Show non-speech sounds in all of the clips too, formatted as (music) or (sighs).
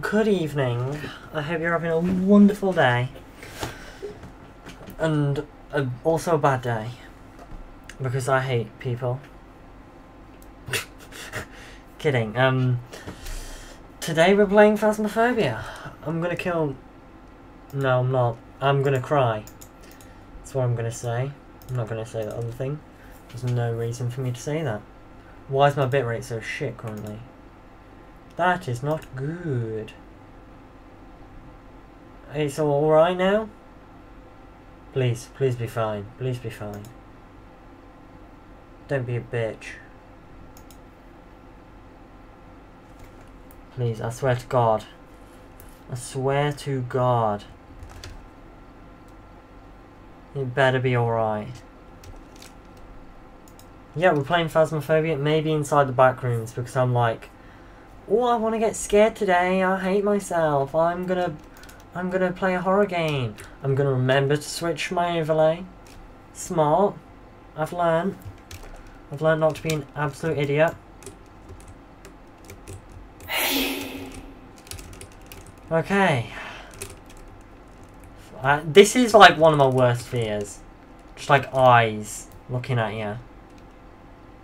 Good evening. I hope you're having a wonderful day. And uh, also a bad day. Because I hate people. (laughs) Kidding. Um, today we're playing Phasmophobia. I'm gonna kill... No, I'm not. I'm gonna cry. That's what I'm gonna say. I'm not gonna say the other thing. There's no reason for me to say that. Why is my bitrate so shit currently? That is not good. It's alright now? Please, please be fine. Please be fine. Don't be a bitch. Please, I swear to God. I swear to God. It better be alright. Yeah, we're playing Phasmophobia, maybe inside the back rooms, because I'm like, oh, I want to get scared today, I hate myself, I'm gonna, I'm gonna play a horror game. I'm gonna remember to switch my overlay. Smart. I've learned. I've learned not to be an absolute idiot. Okay. Uh, this is like one of my worst fears. Just like eyes looking at you.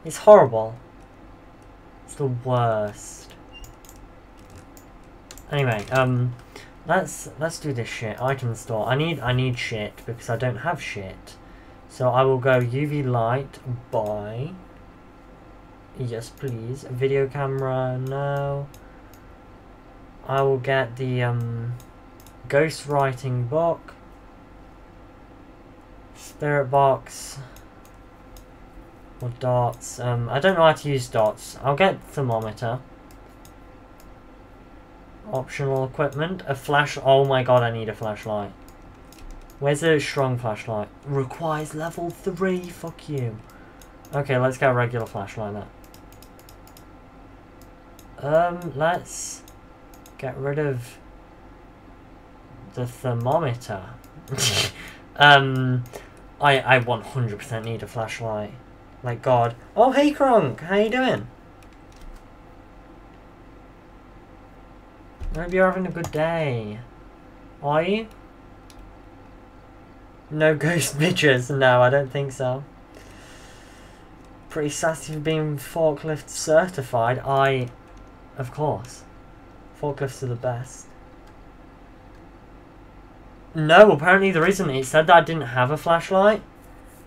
It's horrible. It's the worst. Anyway, um, let's let's do this shit. Item store. I need I need shit because I don't have shit. So I will go UV light buy. Yes, please. Video camera, no. I will get the um, ghost writing book. Spirit box. Or dots. Um, I don't know how to use dots. I'll get thermometer. Optional equipment. A flash. Oh my god, I need a flashlight. Where's a strong flashlight? Requires level 3. Fuck you. Okay, let's get a regular flashlight then. Um, let's get rid of the thermometer. (laughs) um, I I 100% need a flashlight. Like God. Oh, hey Kronk, how you doing? I hope you're having a good day. Are you? No (laughs) ghost bitches? No, I don't think so. Pretty sassy for being forklift certified. I, of course. Forklifts are the best. No, apparently there isn't. It said that I didn't have a flashlight,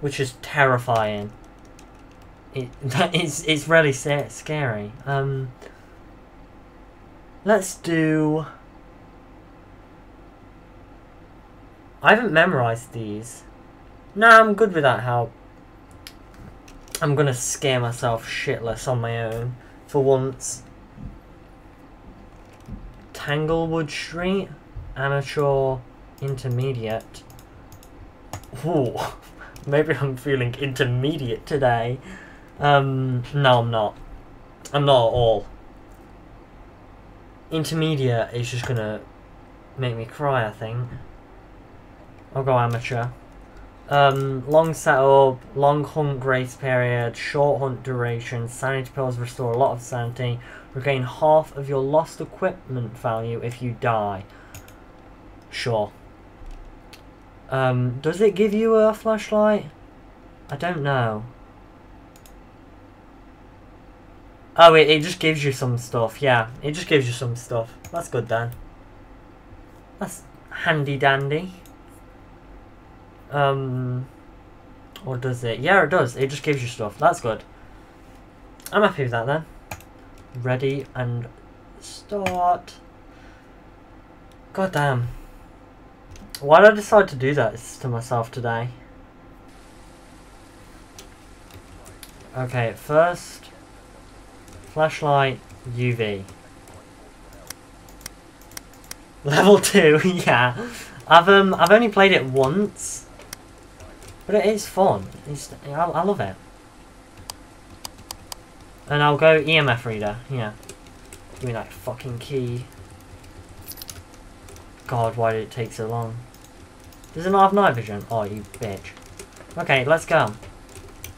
which is terrifying. It (laughs) that is it's really scary. Um, let's do. I haven't memorized these. No, I'm good with that. How I'm gonna scare myself shitless on my own for once. Tanglewood Street, amateur, intermediate. Ooh, (laughs) maybe I'm feeling intermediate today. Um, no, I'm not. I'm not at all. Intermediate is just gonna make me cry, I think. I'll go amateur. Um, long setup, long hunt grace period, short hunt duration, sanity pills restore a lot of sanity, regain half of your lost equipment value if you die. Sure. Um, does it give you a flashlight? I don't know. Oh, it, it just gives you some stuff, yeah. It just gives you some stuff. That's good then. That's handy dandy. Um, or does it? Yeah, it does. It just gives you stuff. That's good. I'm happy with that then. Ready and start. God damn. Why did I decide to do that to myself today? Okay, first Flashlight UV. Level 2, (laughs) yeah. I've um I've only played it once. But it is fun. It's I, I love it. And I'll go EMF reader, yeah. Give me that fucking key. God, why did it take so long? Does it not have night vision? Oh, you bitch. Okay, let's go.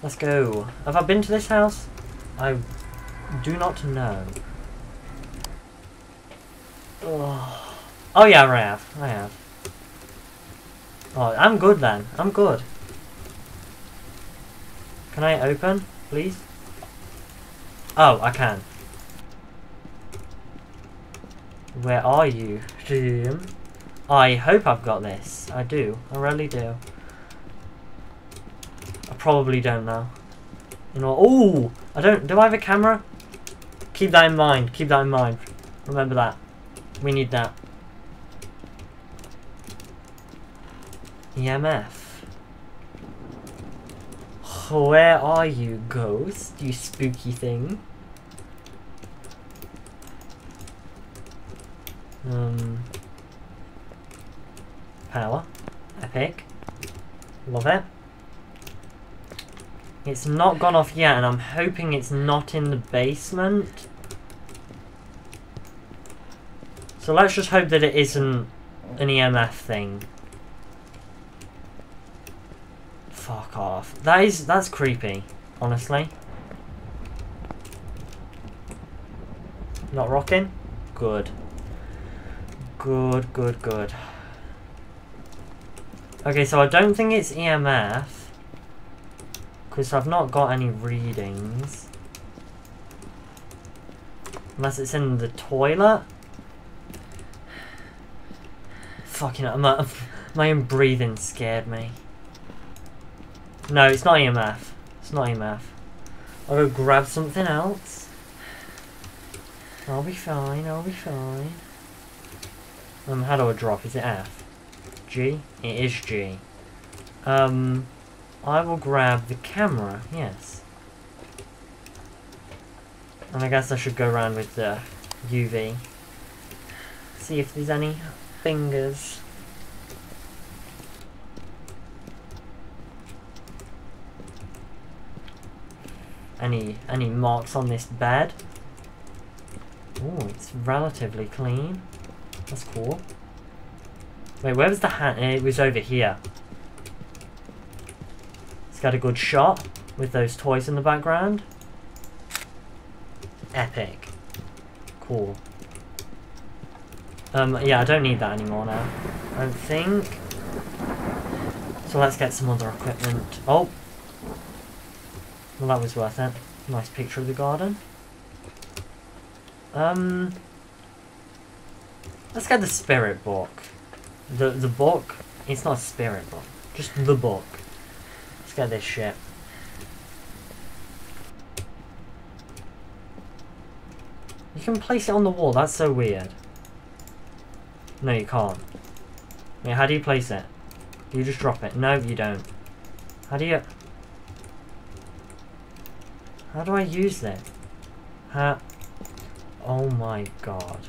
Let's go. Have I been to this house? I do not know. Oh, oh yeah, I have. I have. Oh, I'm good then. I'm good. Can I open, please? Oh, I can. Where are you? I hope I've got this. I do. I really do. I probably don't know. You know. Oh, I don't. Do I have a camera? Keep that in mind. Keep that in mind. Remember that. We need that. EMF. Where are you, ghost? You spooky thing. Um, power. Epic. Love it. It's not gone off yet, and I'm hoping it's not in the basement. So let's just hope that it isn't an EMF thing. Fuck off. That is, that's creepy, honestly. Not rocking? Good. Good, good, good. Okay, so I don't think it's EMF. Because I've not got any readings. Unless it's in the toilet. Fucking my, my own breathing scared me. No, it's not EMF. It's not EMF. I'll go grab something else. I'll be fine, I'll be fine. Um, how do I drop? Is it F? G? It is G. Um, I will grab the camera, yes. And I guess I should go around with the UV. See if there's any fingers. Any any marks on this bed? Oh, it's relatively clean. That's cool. Wait, where was the hand? Eh, it was over here. It's got a good shot with those toys in the background. Epic. Cool. Um, yeah, I don't need that anymore now. I think. So let's get some other equipment. Oh, well, that was worth it. Nice picture of the garden. Um, let's get the spirit book. The the book. It's not a spirit book. Just the book. Let's get this shit. You can place it on the wall. That's so weird. No, you can't. Wait, how do you place it? You just drop it? No, you don't. How do you... How do I use that? How? Oh my god.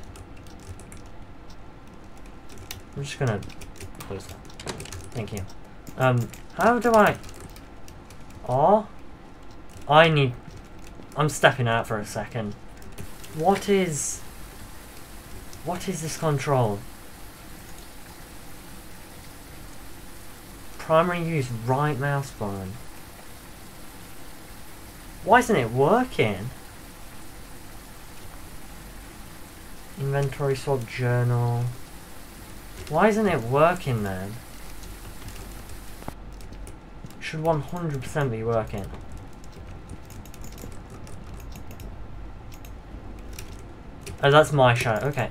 I'm just gonna close that. Thank you. Um, how do I... Oh? I need... I'm stepping out for a second. What is... What is this control? Primary use right mouse button. Why isn't it working? Inventory swap journal. Why isn't it working then? should 100% be working. Oh, that's my shadow. Okay.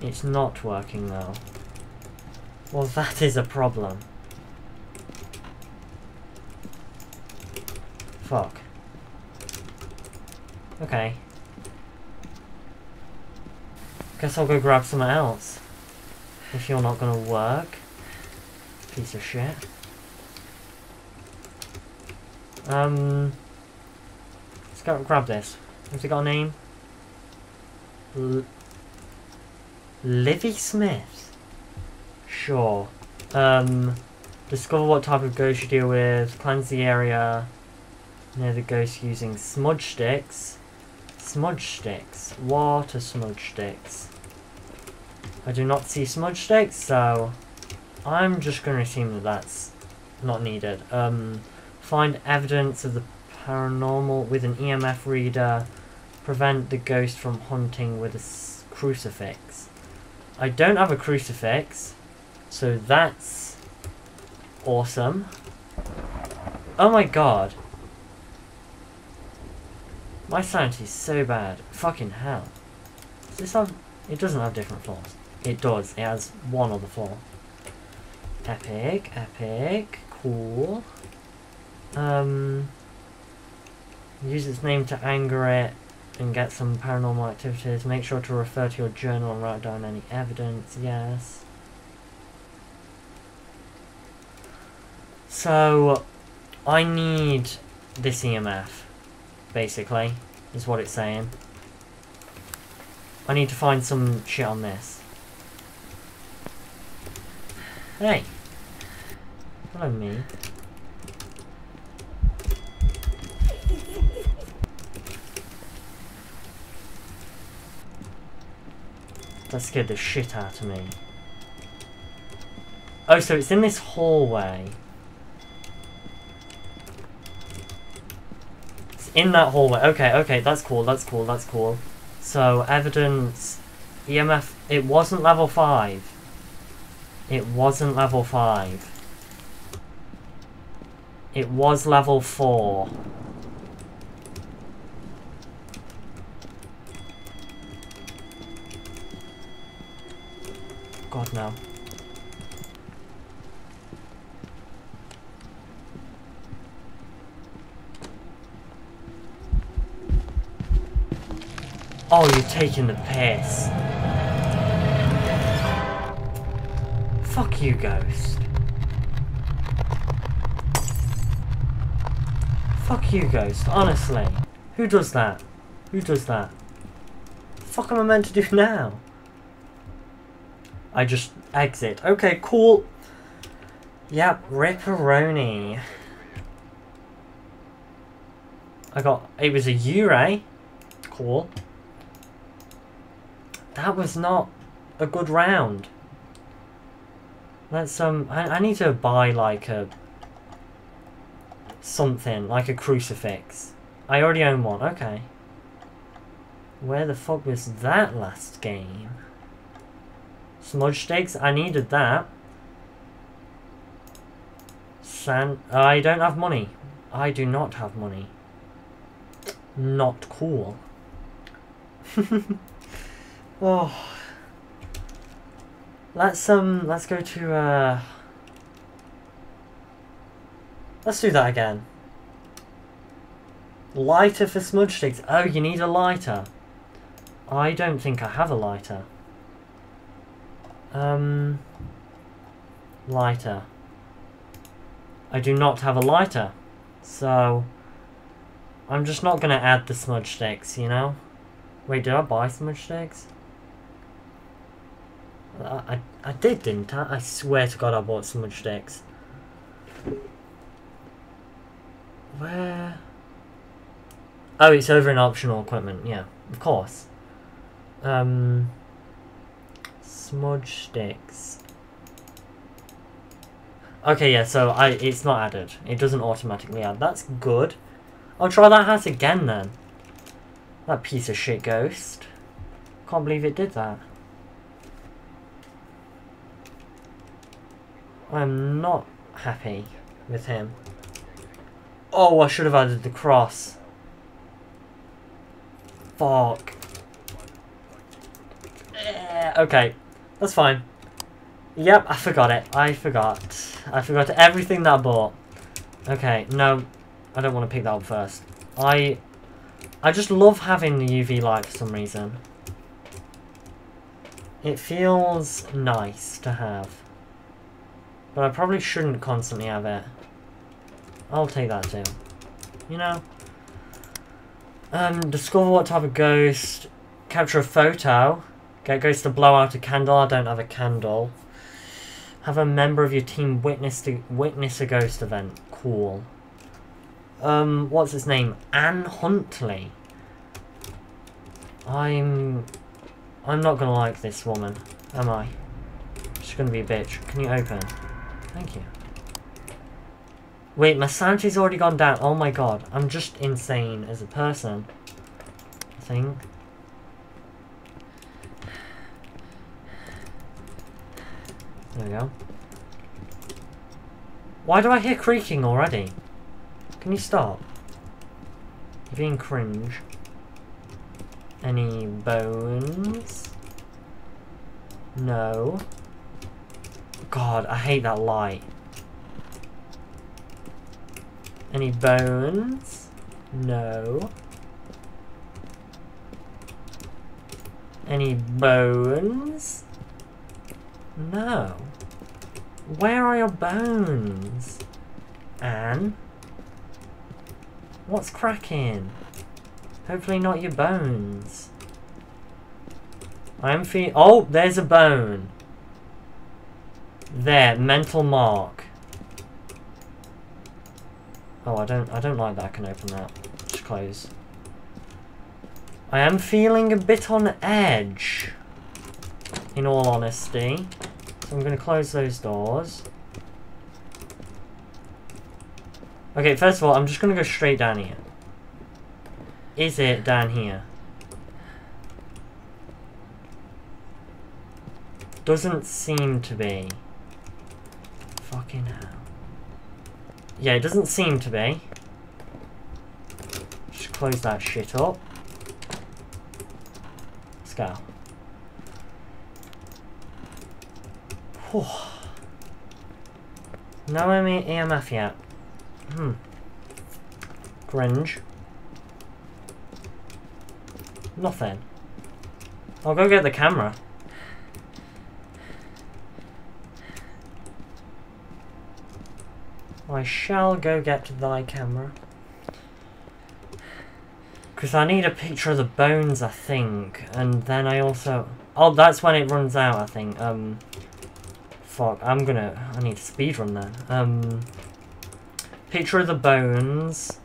It's not working though. Well, that is a problem. Fuck. Okay. Guess I'll go grab something else. If you're not gonna work. Piece of shit. Um... Let's go grab this. Has it got a name? L Livy Smith? Sure. Um... Discover what type of ghost you deal with. Cleanse the area near the ghost using smudge sticks. Smudge sticks. Water smudge sticks. I do not see smudge sticks, so I'm just going to assume that that's not needed. Um, find evidence of the paranormal with an EMF reader. Prevent the ghost from hunting with a crucifix. I don't have a crucifix. So that's awesome. Oh my god. My sanity's so bad. Fucking hell. Does this have... It doesn't have different floors. It does. It has one other floor. Epic. Epic. Cool. Um... Use its name to anger it and get some paranormal activities. Make sure to refer to your journal and write down any evidence. Yes. So, I need this EMF, basically, is what it's saying. I need to find some shit on this. Hey. Hello, me. That scared the shit out of me. Oh, so it's in this hallway. In that hallway. Okay, okay, that's cool, that's cool, that's cool. So, evidence... EMF... It wasn't level 5. It wasn't level 5. It was level 4. God, no. Oh, you're taking the piss. Fuck you, Ghost. Fuck you, Ghost, honestly. Who does that? Who does that? The fuck am I meant to do (laughs) now? I just exit. Okay, cool. Yep, ripperoni. I got, it was a Yurei. Cool. That was not a good round. Let's, um, I, I need to buy, like, a... Something, like a crucifix. I already own one, okay. Where the fuck was that last game? Smudge sticks, I needed that. Sand, I don't have money. I do not have money. Not cool. (laughs) Oh. Let's um let's go to uh Let's do that again. Lighter for smudge sticks. Oh, you need a lighter. I don't think I have a lighter. Um lighter. I do not have a lighter. So I'm just not gonna add the smudge sticks, you know? Wait, did I buy smudge sticks? I, I, did, didn't I? I swear to God I bought smudge sticks. Where? Oh, it's over in optional equipment. Yeah, of course. Um, smudge sticks. Okay, yeah, so I it's not added. It doesn't automatically add. That's good. I'll try that hat again then. That piece of shit ghost. Can't believe it did that. I'm not happy with him. Oh, I should have added the cross. Fuck. Eh, okay, that's fine. Yep, I forgot it. I forgot. I forgot everything that I bought. Okay, no, I don't want to pick that up first. I, I just love having the UV light for some reason. It feels nice to have. But I probably shouldn't constantly have it. I'll take that too. You know? Um, discover what type of ghost. Capture a photo. Get ghost to blow out a candle. I don't have a candle. Have a member of your team witness to witness a ghost event. Cool. Um, what's his name? Anne Huntley. I'm... I'm not gonna like this woman, am I? She's gonna be a bitch. Can you open? Thank you. Wait, my sanity's already gone down. Oh my god. I'm just insane as a person. I think. There we go. Why do I hear creaking already? Can you stop? You're being cringe. Any bones? No. God, I hate that light. Any bones? No. Any bones? No. Where are your bones? Anne? What's cracking? Hopefully not your bones. I am feeling- Oh, there's a bone. There, mental mark. Oh, I don't, I don't like that. I can open that. Just close. I am feeling a bit on edge. In all honesty. So I'm going to close those doors. Okay, first of all, I'm just going to go straight down here. Is it down here? Doesn't seem to be. Fucking hell. Yeah, it doesn't seem to be. Just close that shit up. Let's go. Whew. No EMF yet. Hmm. Cringe. Nothing. I'll go get the camera. I shall go get thy camera. Because I need a picture of the bones, I think. And then I also... Oh, that's when it runs out, I think. Um, Fuck, I'm gonna... I need to speedrun then. Um, picture of the bones.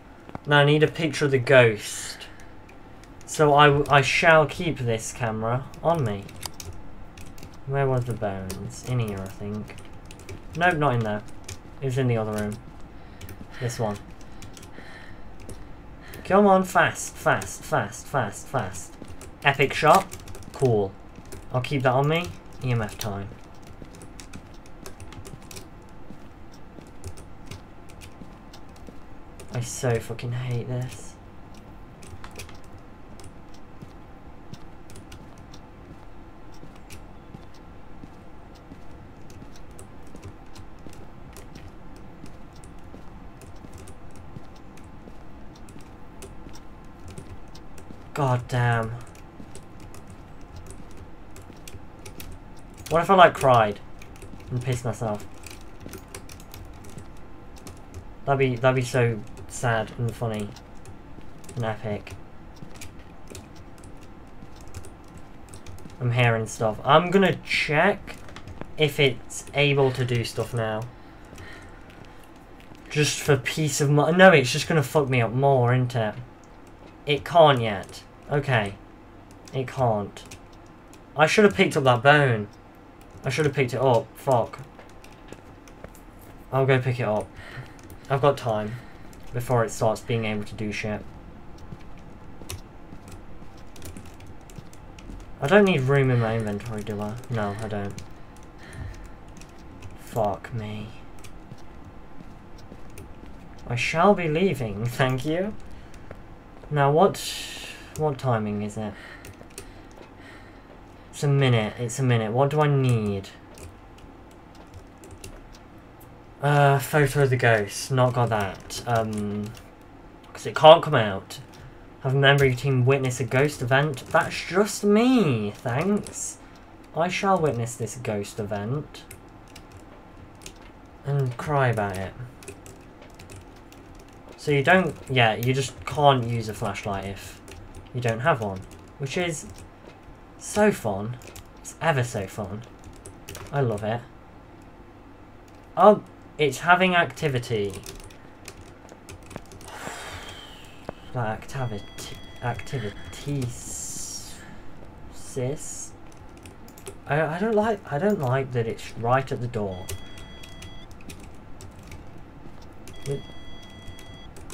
Now I need a picture of the ghost. So I, I shall keep this camera on me. Where was the bones? In here, I think. Nope, not in there. Was in the other room. This one. Come on, fast, fast, fast, fast, fast. Epic shot. Cool. I'll keep that on me. EMF time. I so fucking hate this. God damn. What if I like cried and pissed myself? That'd be that'd be so sad and funny and epic. I'm hearing stuff. I'm gonna check if it's able to do stuff now. Just for peace of mind. No, it's just gonna fuck me up more, isn't it? It can't yet. Okay. It can't. I should have picked up that bone. I should have picked it up. Fuck. I'll go pick it up. I've got time. Before it starts being able to do shit. I don't need room in my inventory, do I? No, I don't. Fuck me. I shall be leaving, (laughs) thank you. Now what what timing is it? It's a minute, it's a minute. What do I need? Uh, photo of the ghost. Not got that. Um, because it can't come out. Have a member of your team witness a ghost event. That's just me, thanks. I shall witness this ghost event. And cry about it. So you don't, yeah, you just can't use a flashlight if you don't have one. Which is so fun. It's ever so fun. I love it. Oh, it's having activity. (sighs) Activity, activities, sis. I, I don't like, I don't like that it's right at the door.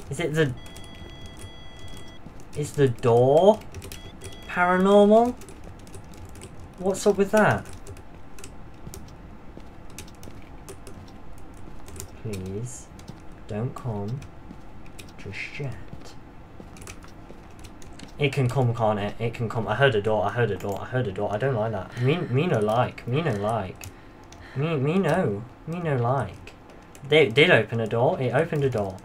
Is it the... Is the door paranormal? What's up with that? Please. Don't come. Just yet. It can come, can't it? It can come. I heard a door. I heard a door. I heard a door. I don't like that. Me, me no like. Me no like. Me, me no. Me no like. They did open a door. It opened a door.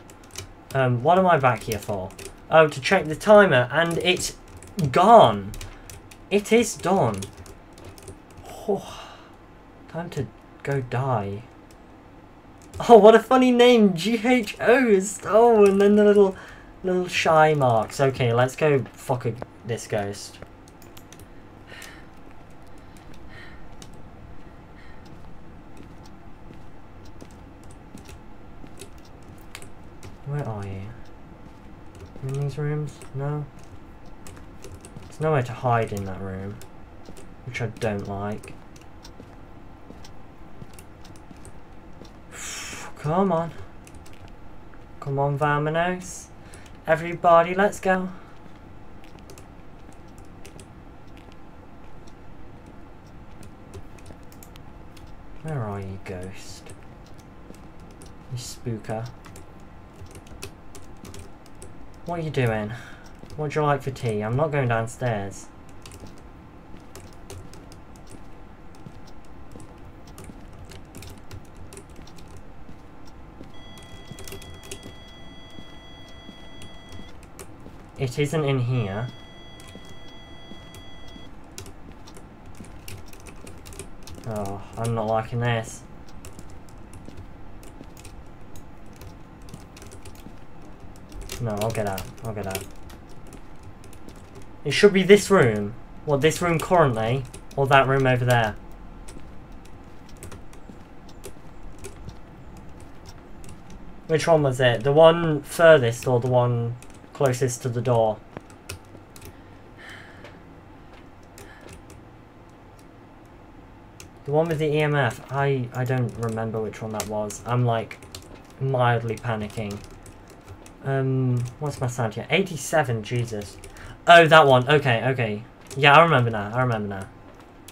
Um, what am I back here for? Oh, to check the timer, and it's gone. It is done. Oh, time to go die. Oh, what a funny name, GHOst. Oh, and then the little, little shy marks. Okay, let's go fuck a, this ghost. Where are you? In these rooms? No? There's nowhere to hide in that room. Which I don't like. (sighs) Come on. Come on, Vamonos. Everybody, let's go. Where are you, ghost? You spooker. What are you doing? What would you like for tea? I'm not going downstairs. It isn't in here. Oh, I'm not liking this. No, I'll get out. I'll get out. It should be this room. Well, this room currently, or that room over there. Which one was it? The one furthest or the one closest to the door? The one with the EMF, I, I don't remember which one that was. I'm like mildly panicking. Um, what's my sound here? 87, Jesus. Oh, that one. Okay, okay. Yeah, I remember now. I remember now.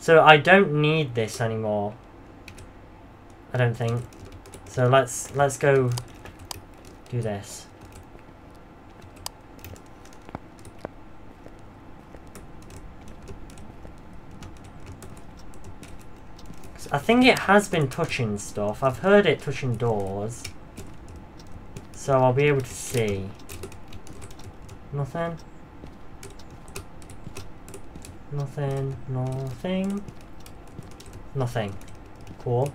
So I don't need this anymore. I don't think. So let's let's go do this. I think it has been touching stuff. I've heard it touching doors. So I'll be able to see. Nothing. Nothing. Nothing. Nothing. Cool.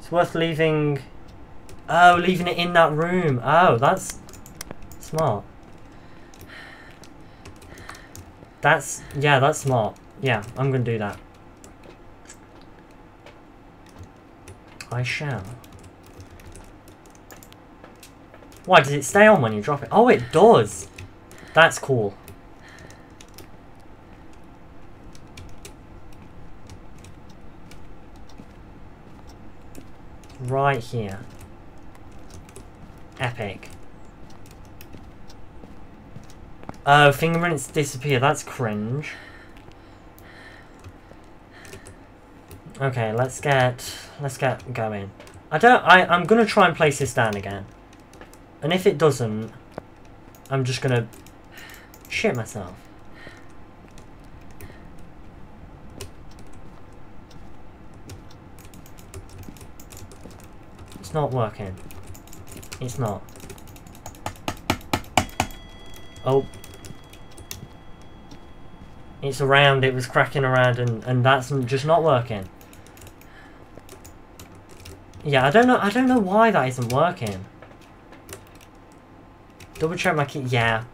It's worth leaving... Oh, leaving it in that room. Oh, that's smart. That's... Yeah, that's smart. Yeah, I'm gonna do that. I shall. Why, does it stay on when you drop it? Oh, it does! That's cool. Right here. Epic. Oh, fingerprints disappear. That's cringe. Okay, let's get let's get going. I don't I I'm gonna try and place this down again. And if it doesn't, I'm just gonna shit myself. It's not working. It's not. Oh. It's around, it was cracking around and, and that's just not working. Yeah, I don't know I don't know why that isn't working. Double check my key. Yeah.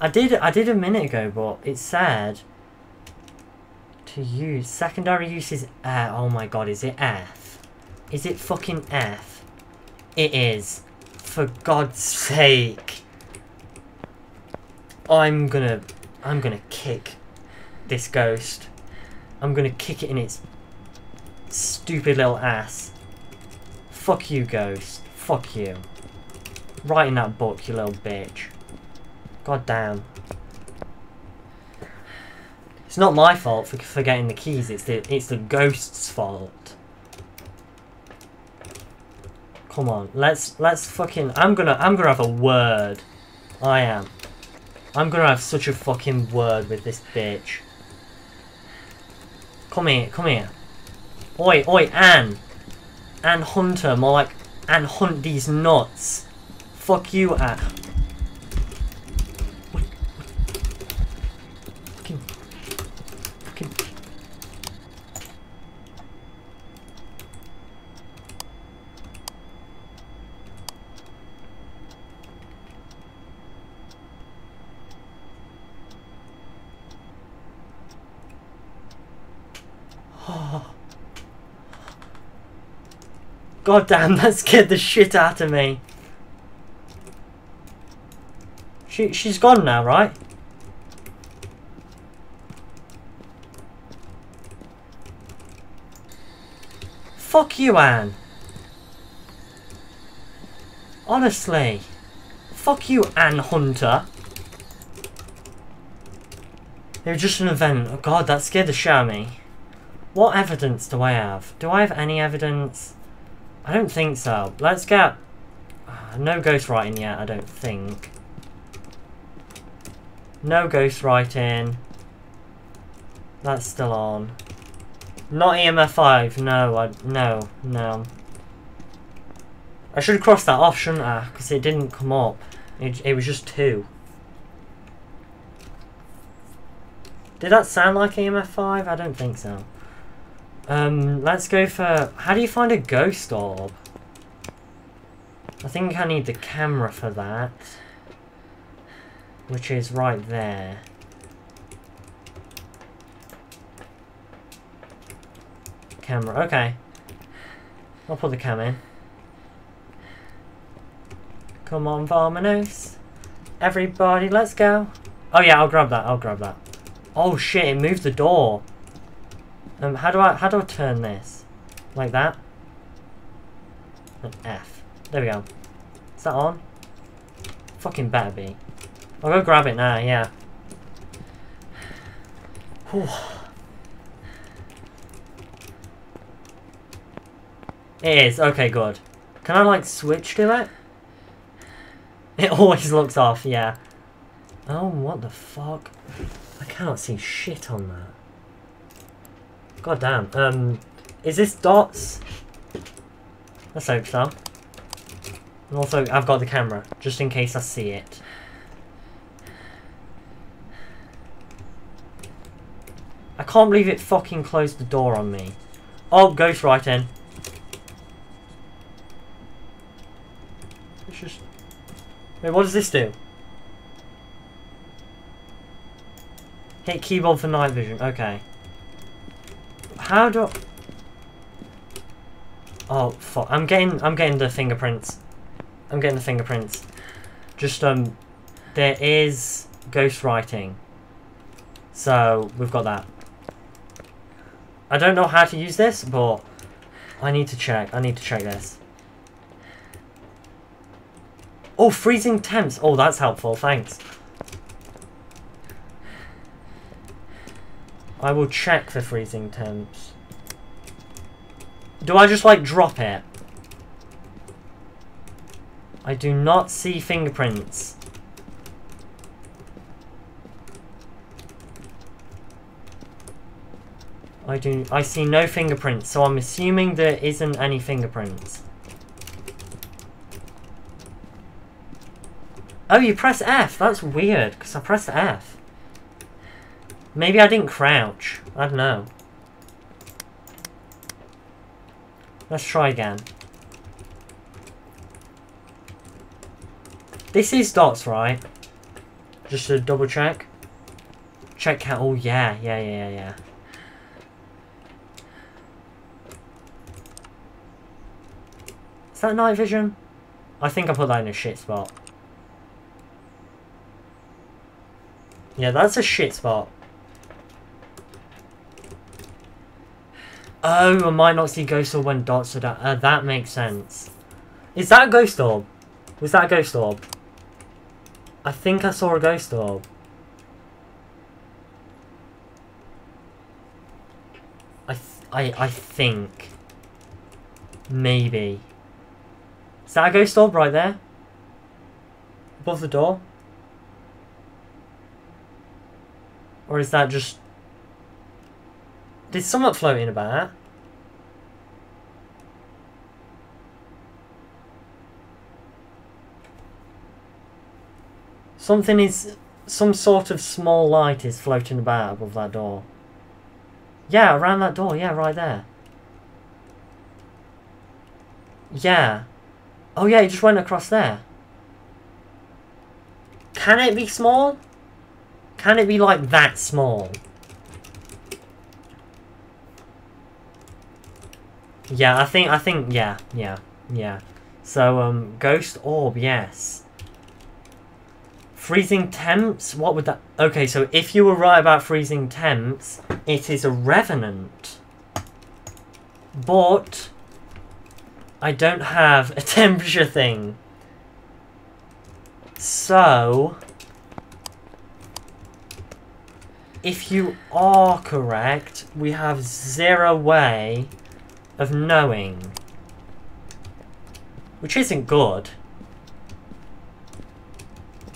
I did I did a minute ago, but it said to use. Secondary use is oh my god, is it F? Is it fucking F? It is. For God's sake. I'm gonna I'm gonna kick this ghost. I'm gonna kick it in its stupid little ass. Fuck you, ghost. Fuck you. Write in that book, you little bitch. God damn. It's not my fault for forgetting the keys, it's the it's the ghost's fault. Come on, let's let's fucking. I'm gonna I'm gonna have a word. I am. I'm gonna have such a fucking word with this bitch. Come here, come here. Oi, oi, Anne. Anne Hunter, more like Anne Hunt these nuts. Fuck you. What? Fucking. Fucking. (sighs) God damn, (laughs) that scared the shit out of me. She she's gone now, right? Fuck you, Anne. Honestly. Fuck you, Anne Hunter. It was just an event. Oh god, that scared the shit out of me. What evidence do I have? Do I have any evidence? I don't think so. Let's get... Uh, no ghostwriting yet, I don't think. No ghostwriting. That's still on. Not EMF 5. No, I... No, no. I should have crossed that off, shouldn't I? Because it didn't come up. It, it was just 2. Did that sound like EMF 5? I don't think so. Um, let's go for... How do you find a ghost orb? I think I need the camera for that. Which is right there. Camera, okay. I'll put the cam in. Come on, Vamonos. Everybody, let's go. Oh yeah, I'll grab that, I'll grab that. Oh shit, it moved the door. Um, how do I how do I turn this? Like that? An F. There we go. Is that on? Fucking better be. I'll go grab it now, yeah. Whew. It is, okay good. Can I like switch to it? It (laughs) always looks off, yeah. Oh, what the fuck? I cannot see shit on that. God damn. Um, is this dots? Let's hope so. And also, I've got the camera, just in case I see it. I can't believe it fucking closed the door on me. Oh, ghost writing. It's just... Wait, what does this do? Hit keyboard for night vision. Okay. How do? Oh fuck! I'm getting I'm getting the fingerprints. I'm getting the fingerprints. Just um, there is ghost writing. So we've got that. I don't know how to use this, but I need to check. I need to check this. Oh, freezing temps. Oh, that's helpful. Thanks. I will check for freezing temps. Do I just, like, drop it? I do not see fingerprints. I do. I see no fingerprints, so I'm assuming there isn't any fingerprints. Oh, you press F. That's weird, because I pressed F. Maybe I didn't crouch. I don't know. Let's try again. This is dots, right? Just to double check. Check how. Oh, yeah, yeah, yeah, yeah. That night vision? I think I put that in a shit spot. Yeah, that's a shit spot. Oh, I might not see Ghost Orb when dots are down. Uh, that makes sense. Is that a Ghost Orb? Was that a Ghost Orb? I think I saw a Ghost Orb. I, I, I think. Maybe. Is that a ghost orb right there? Above the door? Or is that just... There's something floating about. Something is... Some sort of small light is floating about above that door. Yeah, around that door. Yeah, right there. Yeah. Oh yeah, it just went across there. Can it be small? Can it be like that small? Yeah, I think, I think, yeah, yeah, yeah. So, um, Ghost Orb, yes. Freezing temps? What would that... Okay, so if you were right about freezing temps, it is a Revenant. But... I don't have a (laughs) temperature thing. So... If you are correct, we have zero way of knowing. Which isn't good.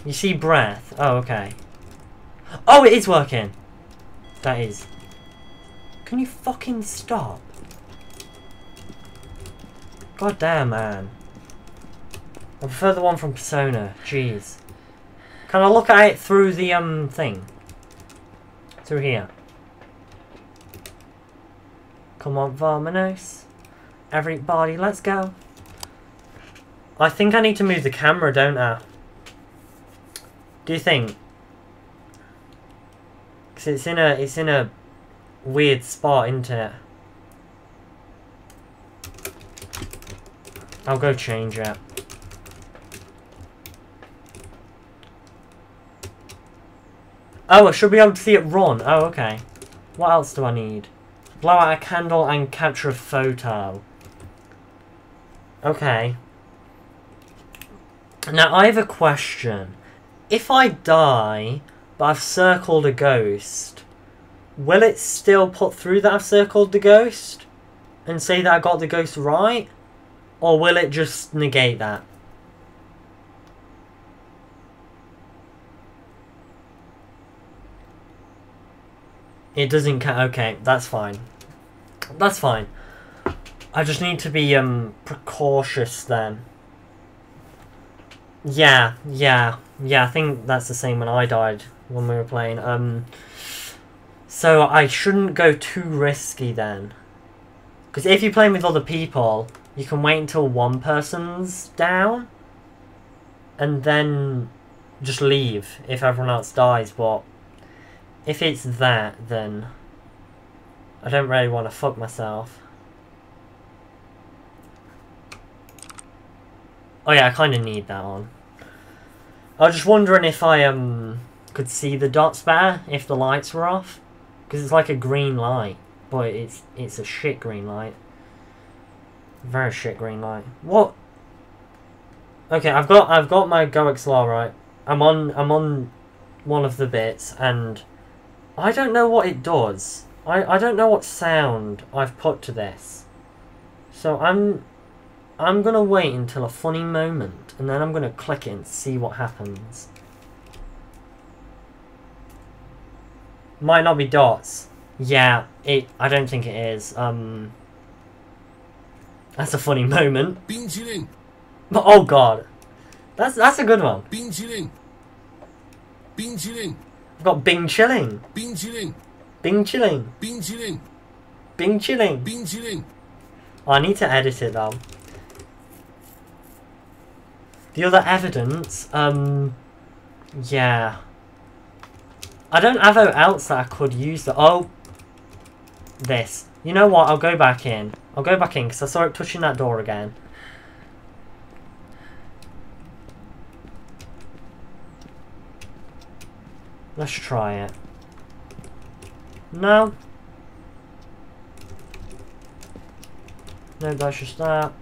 You see breath. Oh, okay. Oh, it is working. That is. Can you fucking stop? God damn, man. I prefer the one from Persona. Jeez. Can I look at it through the, um, thing? Through here. Come on, Vamonos. Everybody, let's go. I think I need to move the camera, don't I? Do you think? Because it's in a it's in a weird spot, isn't it? I'll go change it. Oh, I should be able to see it run. Oh, okay. What else do I need? Blow out a candle and capture a photo. Okay. Now, I have a question if I die, but I've circled a ghost, will it still put through that I've circled the ghost? And say that I got the ghost right? Or will it just negate that? It doesn't count. Okay, that's fine. That's fine. I just need to be um precautious then. Yeah, yeah. Yeah, I think that's the same when I died when we were playing. Um, so I shouldn't go too risky then. Because if you're playing with other people, you can wait until one person's down. And then just leave if everyone else dies. But if it's that, then I don't really want to fuck myself. Oh yeah, I kind of need that on. I was just wondering if I um could see the dots better if the lights were off, because it's like a green light, but it's it's a shit green light. Very shit green light. What? Okay, I've got I've got my GoXLR right. I'm on I'm on one of the bits and I don't know what it does. I I don't know what sound I've put to this. So I'm I'm gonna wait until a funny moment and then I'm to click it and see what happens. Might not be dots. Yeah, it. I don't think it is. Um, that's a funny moment. Oh god, that's that's a good one. Bing chilling. Bing chilling. I've got Bing chilling. Bing chilling. Bing chilling. Bing chilling. Bing chilling. Bing chilling. Oh, I need to edit it though. The other evidence, um, yeah. I don't have out else that I could use. The, oh, this. You know what? I'll go back in. I'll go back in because I saw it touching that door again. Let's try it. No. No, that's just that.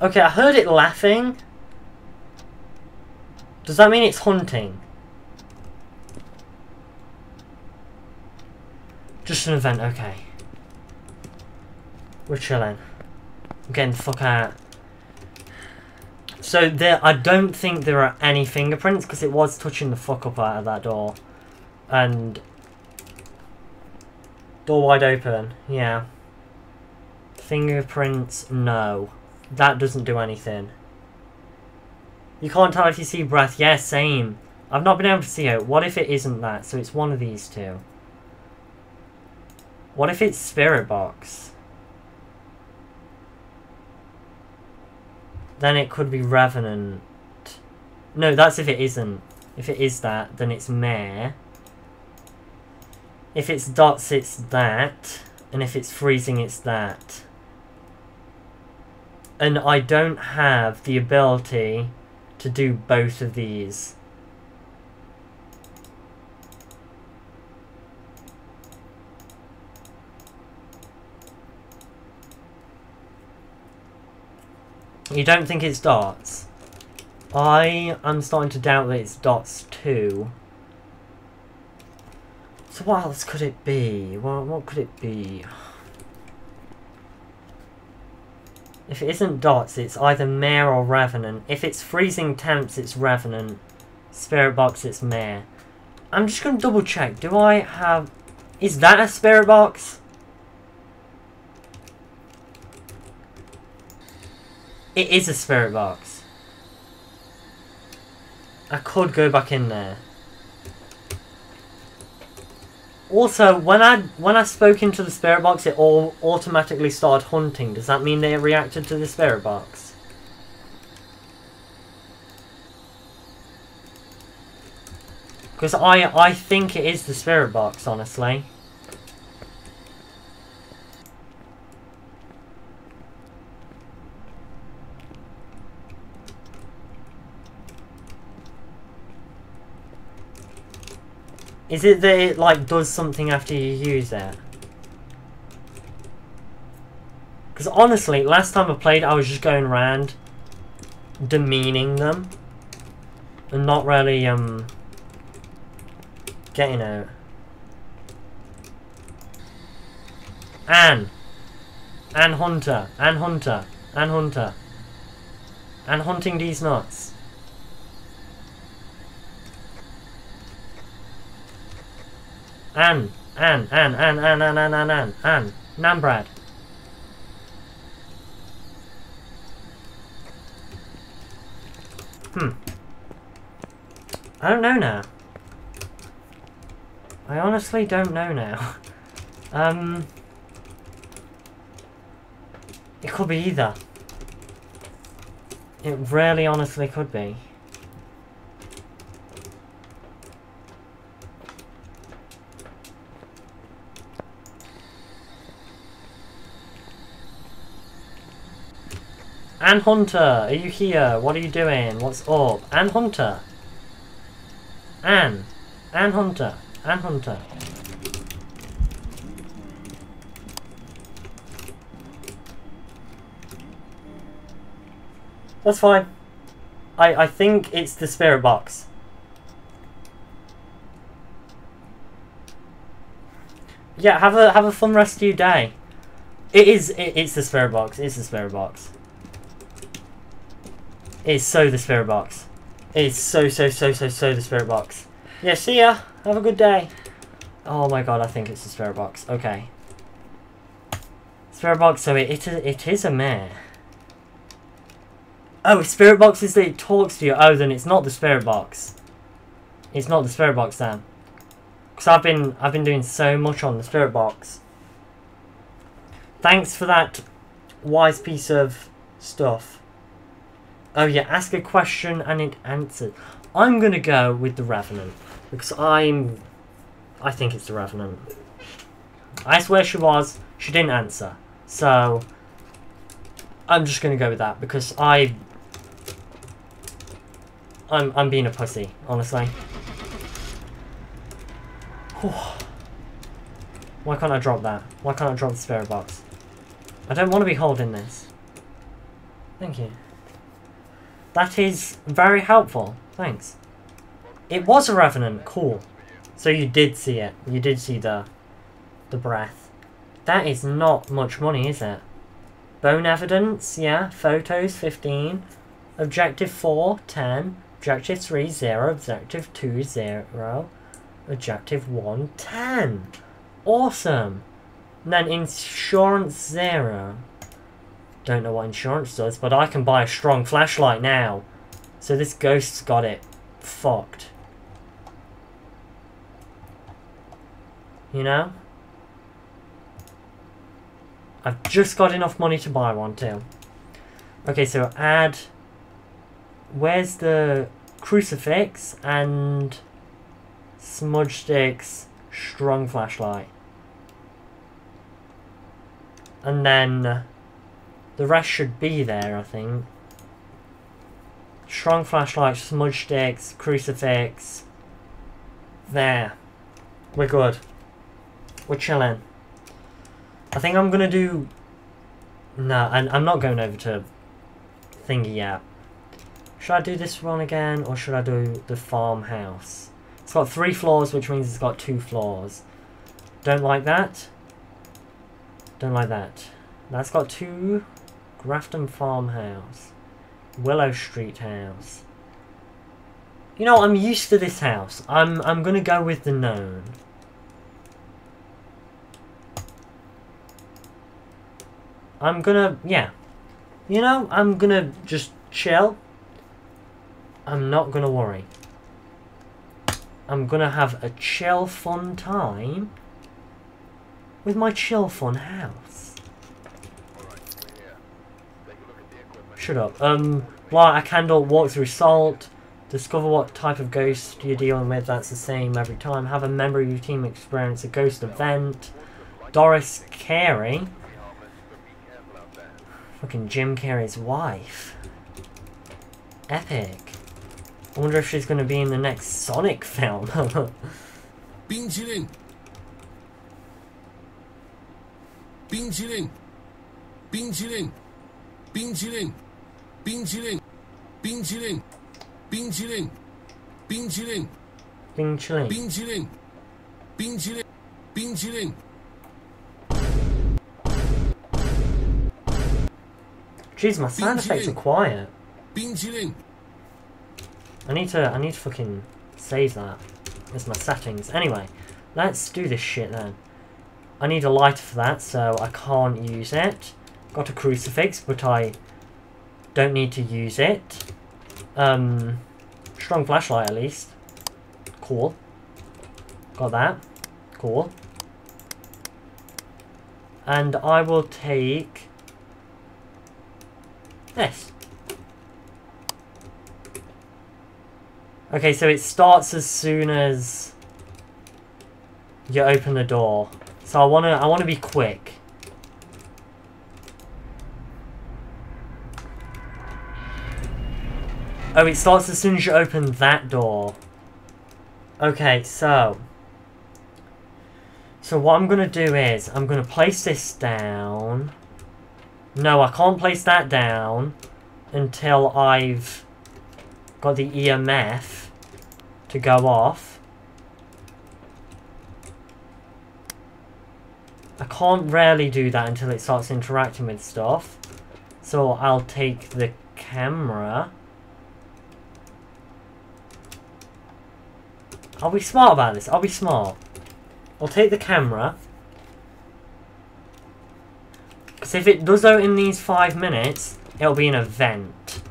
Okay, I heard it laughing. Does that mean it's hunting? Just an event, okay. We're chilling. I'm getting the fuck out. So there, I don't think there are any fingerprints because it was touching the fuck up out of that door. And... Door wide open, yeah. Fingerprints, no. That doesn't do anything. You can't tell if you see breath. Yeah, same. I've not been able to see it. What if it isn't that? So it's one of these two. What if it's spirit box? Then it could be revenant. No, that's if it isn't. If it is that, then it's mare. If it's dots, it's that. And if it's freezing, it's that. And I don't have the ability to do both of these. You don't think it's dots? I am starting to doubt that it's dots too. So what else could it be? Well, what could it be? If it isn't dots, it's either mare or revenant. If it's freezing temps, it's revenant. Spirit box, it's mare. I'm just going to double check. Do I have... Is that a spirit box? It is a spirit box. I could go back in there. Also, when I when I spoke into the spirit box, it all automatically started hunting. Does that mean they reacted to the spirit box? Because I I think it is the spirit box, honestly. Is it that it like does something after you use it? Because honestly, last time I played, I was just going around demeaning them and not really um getting out. Anne, Anne Hunter, Anne Hunter, Anne Hunter, Anne hunting these nuts. Anne, Anne, Anne, Anne, Anne, Anne, Anne, Anne, Anne, Anne, Nambrad. Hmm. I don't know now. I honestly don't know now. (laughs) um... It could be either. It really honestly could be. Anne Hunter, are you here? What are you doing? What's up? Anne Hunter. Anne. Anne Hunter. Anne Hunter. That's fine. I, I think it's the spirit box. Yeah, have a have a fun rest of your day. It is it, it's the spirit box. It's the spirit box. It's so the spirit box. It's so, so, so, so, so the spirit box. Yeah, see ya. Have a good day. Oh my god, I think it's the spirit box. Okay. Spirit box, so it, it, it is a mare. Oh, spirit box is that it talks to you. Oh, then it's not the spirit box. It's not the spirit box then. Because I've been, I've been doing so much on the spirit box. Thanks for that wise piece of stuff. Oh yeah, ask a question and it answers. I'm gonna go with the Revenant because I'm. I think it's the Revenant. I swear she was. She didn't answer, so I'm just gonna go with that because I. I'm I'm being a pussy, honestly. Why can't I drop that? Why can't I drop the spirit box? I don't want to be holding this. Thank you. That is very helpful. Thanks. It was a revenant. Cool. So you did see it. You did see the the breath. That is not much money, is it? Bone evidence, yeah. Photos, 15. Objective 4, 10. Objective 3, 0. Objective 2, 0. Objective 1, 10. Awesome. And then insurance, 0. Don't know what insurance does, but I can buy a strong flashlight now. So this ghost's got it fucked. You know? I've just got enough money to buy one too. Okay, so add... Where's the crucifix and smudge sticks strong flashlight? And then the rest should be there, I think. Strong flashlight, smudge sticks, crucifix. There. We're good. We're chilling. I think I'm gonna do... No, and I'm not going over to thingy yet. Should I do this one again, or should I do the farmhouse? It's got three floors, which means it's got two floors. Don't like that. Don't like that. That's got two. Grafton Farmhouse. Willow Street House. You know, I'm used to this house. I'm I'm gonna go with the known. I'm gonna, yeah. You know, I'm gonna just chill. I'm not gonna worry. I'm gonna have a chill fun time with my chill fun house. Shut up. Um, light a candle, walk through salt, discover what type of ghost you're dealing with, that's the same every time, have a member of your team experience a ghost event, Doris Carey, fucking Jim Carrey's wife, epic. I wonder if she's going to be in the next Sonic film. (laughs) Bing Chilin. Bing Chilin. Bing Chilin. Bing Chilin. 冰淇淋，冰淇淋，冰淇淋，冰淇淋，冰淇淋，冰淇淋。冰淇淋，冰淇淋，冰淇淋。 Jeez, my sound effects are quiet. 冰淇淋， I need to, I need to fucking save that. As my settings. Anyway, let's do this shit then. I need a lighter for that, so I can't use it. Got a crucifix, but I don't need to use it. Um, strong flashlight at least. Cool. Got that. Cool. And I will take this. Okay, so it starts as soon as you open the door. So I wanna I wanna be quick. Oh, it starts as soon as you open that door. Okay, so so what I'm gonna do is I'm gonna place this down. No, I can't place that down until I've got the EMF to go off. I can't rarely do that until it starts interacting with stuff. So I'll take the camera. I'll be smart about this. I'll be smart. I'll take the camera. Because if it does out in these five minutes, it'll be an event.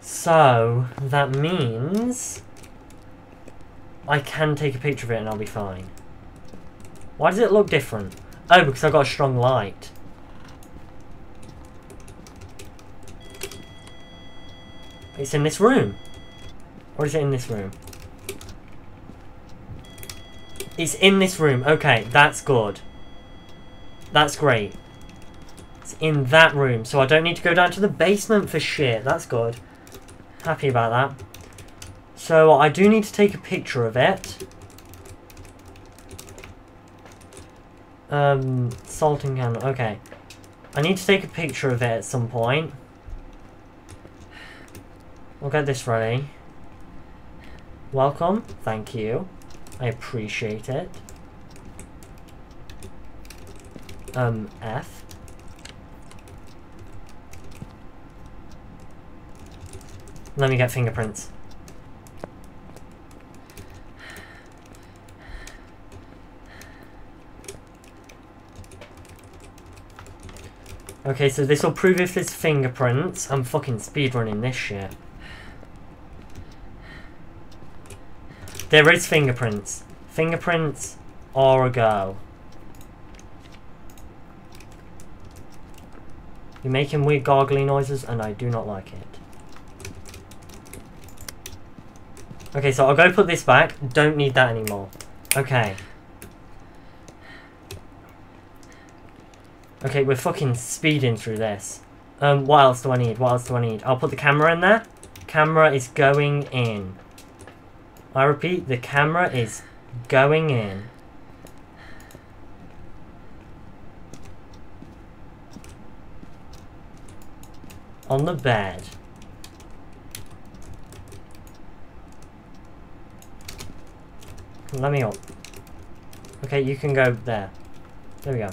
So, that means... I can take a picture of it and I'll be fine. Why does it look different? Oh, because I've got a strong light. It's in this room. Or is it in this room? It's in this room. Okay, that's good. That's great. It's in that room, so I don't need to go down to the basement for shit. That's good. Happy about that. So I do need to take a picture of it. Um, salting candle. Okay. I need to take a picture of it at some point. We'll get this ready. Welcome. Thank you. I appreciate it. Um, F. Let me get fingerprints. Okay, so this will prove if it's fingerprints. I'm fucking speedrunning this shit. There is fingerprints. Fingerprints or a go. You're making weird gargly noises and I do not like it. Okay, so I'll go put this back. Don't need that anymore. Okay. Okay, we're fucking speeding through this. Um, what else do I need? What else do I need? I'll put the camera in there. Camera is going in. I repeat, the camera is going in. On the bed. Let me up. Okay, you can go there. There we go.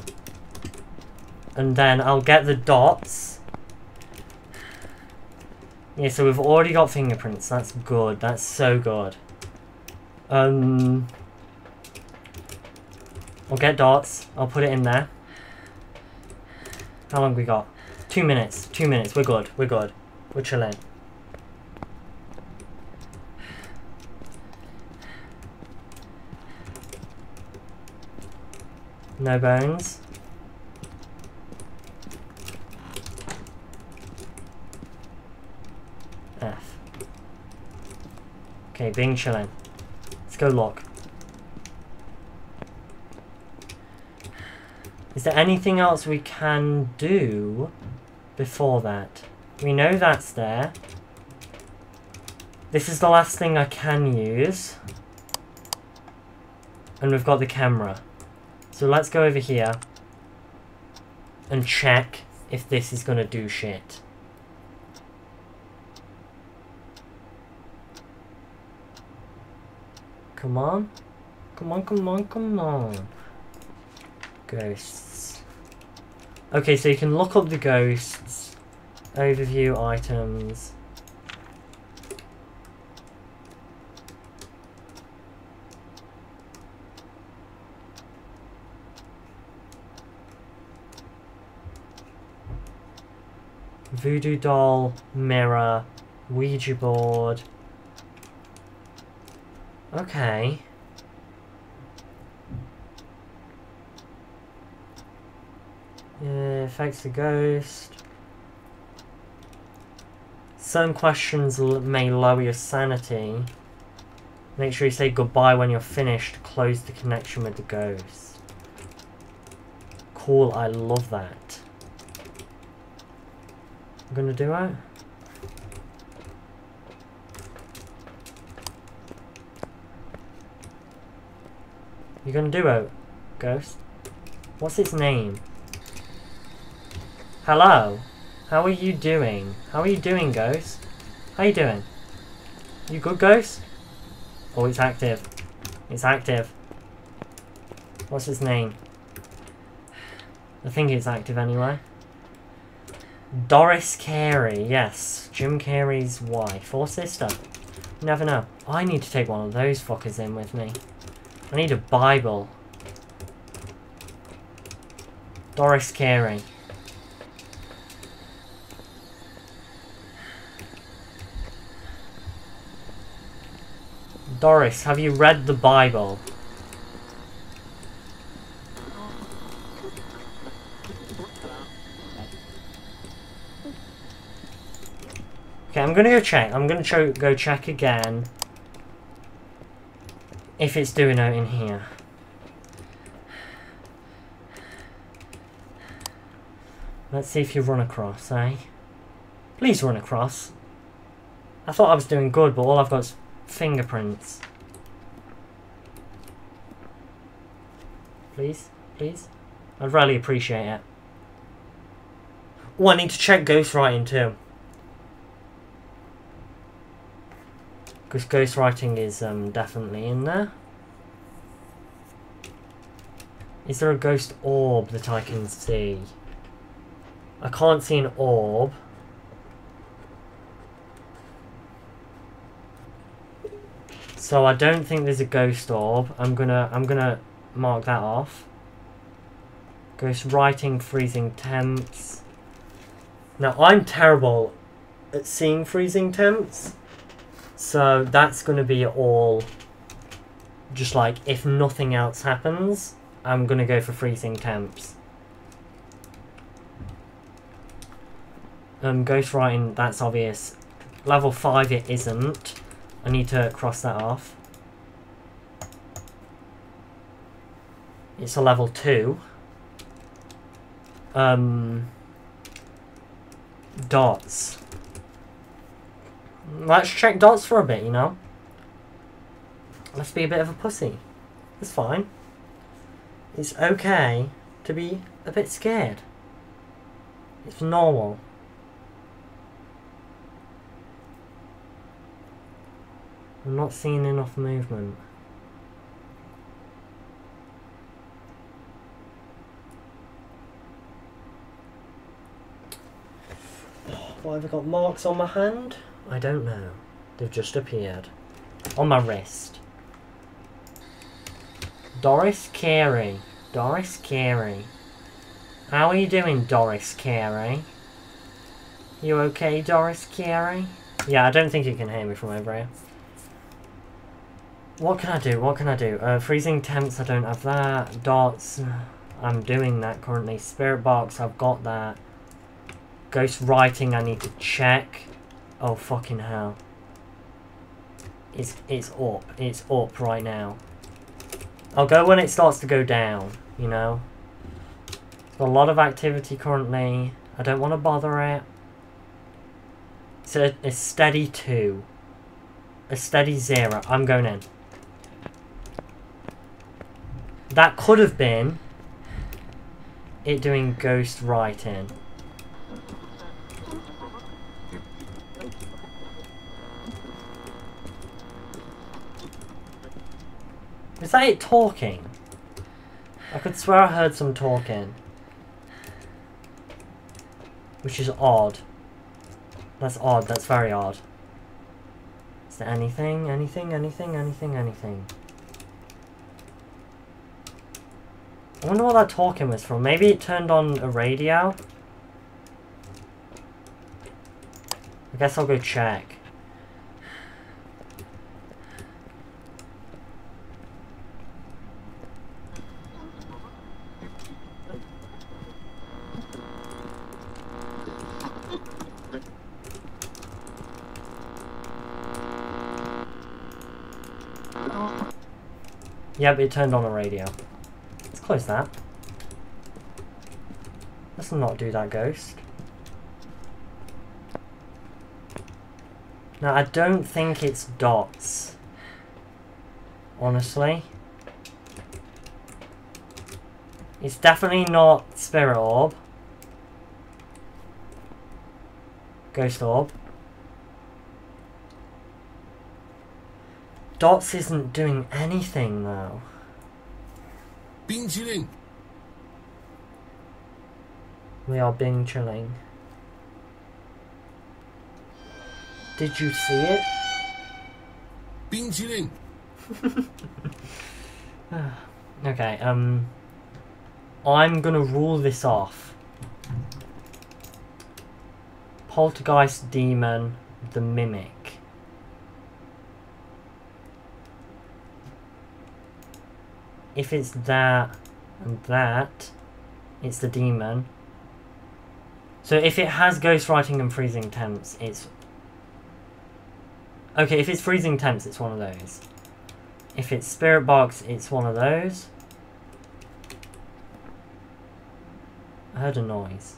And then I'll get the dots. Yeah, so we've already got fingerprints. That's good. That's so good. Um, I'll get dots. I'll put it in there. How long we got? Two minutes. Two minutes. We're good. We're good. We're chilling. No bones. F. Okay, being chilling. Let's go look. Is there anything else we can do before that? We know that's there. This is the last thing I can use. And we've got the camera. So let's go over here and check if this is going to do shit. Come on. Come on, come on, come on. Ghosts. Okay, so you can look up the ghosts. Overview items. Voodoo doll, mirror, Ouija board. Okay. Yeah, affects the ghost. Some questions may lower your sanity. Make sure you say goodbye when you're finished. Close the connection with the ghost. Cool, I love that. I'm gonna do it. You gonna do it, Ghost? What's its name? Hello? How are you doing? How are you doing, Ghost? How you doing? You good, Ghost? Oh, it's active. It's active. What's its name? I think it's active anyway. Doris Carey, yes. Jim Carrey's wife or sister. Never know. I need to take one of those fuckers in with me. I need a Bible. Doris Carey. Doris, have you read the Bible? Okay, I'm gonna go check. I'm gonna go check again if it's doing out in here. Let's see if you run across, eh? Please run across. I thought I was doing good, but all I've got is fingerprints. Please? Please? I'd really appreciate it. Oh, I need to check ghostwriting too. Because ghostwriting is um, definitely in there. Is there a ghost orb that I can see? I can't see an orb. So I don't think there's a ghost orb. I'm gonna I'm gonna mark that off. Ghost writing freezing temps. Now I'm terrible at seeing freezing temps. So that's gonna be all just like if nothing else happens, I'm gonna go for freezing temps. Um, ghost writing, that's obvious. Level 5 it isn't. I need to cross that off. It's a level 2. Um, dots. Let's check dots for a bit, you know? Let's be a bit of a pussy. It's fine. It's okay to be a bit scared. It's normal. I'm not seeing enough movement. Why have I got marks on my hand? I don't know. They've just appeared. On my wrist. Doris Carey. Doris Carey. How are you doing, Doris Carey? You okay, Doris Carey? Yeah, I don't think you can hear me from over here. What can I do? What can I do? Uh, freezing temps, I don't have that. Dots, I'm doing that currently. Spirit box, I've got that. Ghost writing, I need to check. Oh, fucking hell. It's, it's up. It's up right now. I'll go when it starts to go down, you know. A lot of activity currently. I don't want to bother it. It's a, a steady 2. A steady 0. I'm going in. That could have been it doing ghost writing. Is that it talking? I could swear I heard some talking. Which is odd. That's odd, that's very odd. Is there anything, anything, anything, anything, anything? I wonder what that talking was from. Maybe it turned on a radio? I guess I'll go check. Yep, it turned on the radio. Let's close that. Let's not do that, ghost. Now, I don't think it's dots. Honestly. It's definitely not Spirit Orb. Ghost Orb. Dots isn't doing anything though. 冰淇淋， We are Bing chilling. Did you see it? 冰淇淋， (sighs) Okay, um... I'm gonna rule this off. Poltergeist Demon, the Mimic. If it's that and that, it's the demon. So if it has ghostwriting and freezing temps, it's... Okay, if it's freezing temps, it's one of those. If it's spirit box, it's one of those. I heard a noise.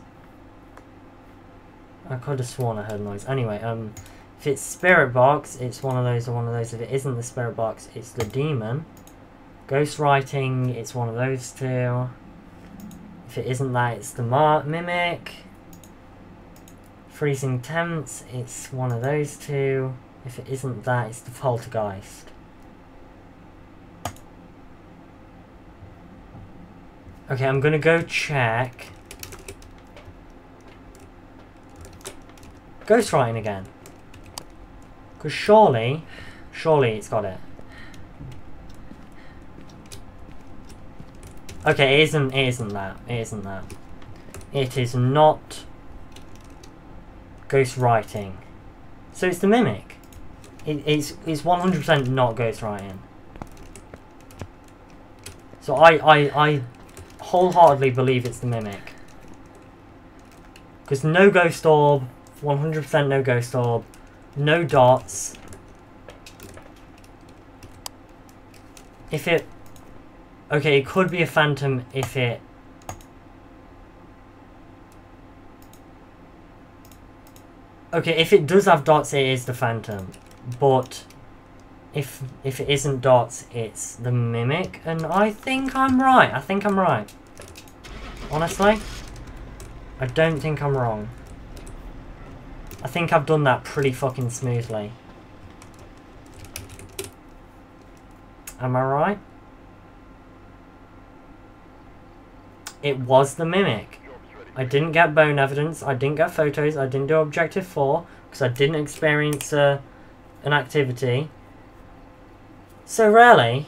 I could have sworn I heard a noise. Anyway, um, if it's spirit box, it's one of those or one of those. If it isn't the spirit box, it's the demon. Ghostwriting, it's one of those two. If it isn't that, it's the mar mimic. Freezing temps, it's one of those two. If it isn't that, it's the poltergeist. Okay, I'm gonna go check. Ghostwriting again. Because surely, surely it's got it. Okay, it isn't, it isn't that. It isn't that. It is not ghostwriting. So it's the mimic. It, it's it's 100% not ghostwriting. So I, I, I wholeheartedly believe it's the mimic. Because no ghost orb, 100% no ghost orb, no dots. If it... Okay, it could be a phantom if it... Okay, if it does have dots, it is the phantom. But if if it isn't dots, it's the mimic. And I think I'm right. I think I'm right. Honestly, I don't think I'm wrong. I think I've done that pretty fucking smoothly. Am I right? It was the mimic. I didn't get bone evidence, I didn't get photos, I didn't do objective 4, because I didn't experience uh, an activity. So really,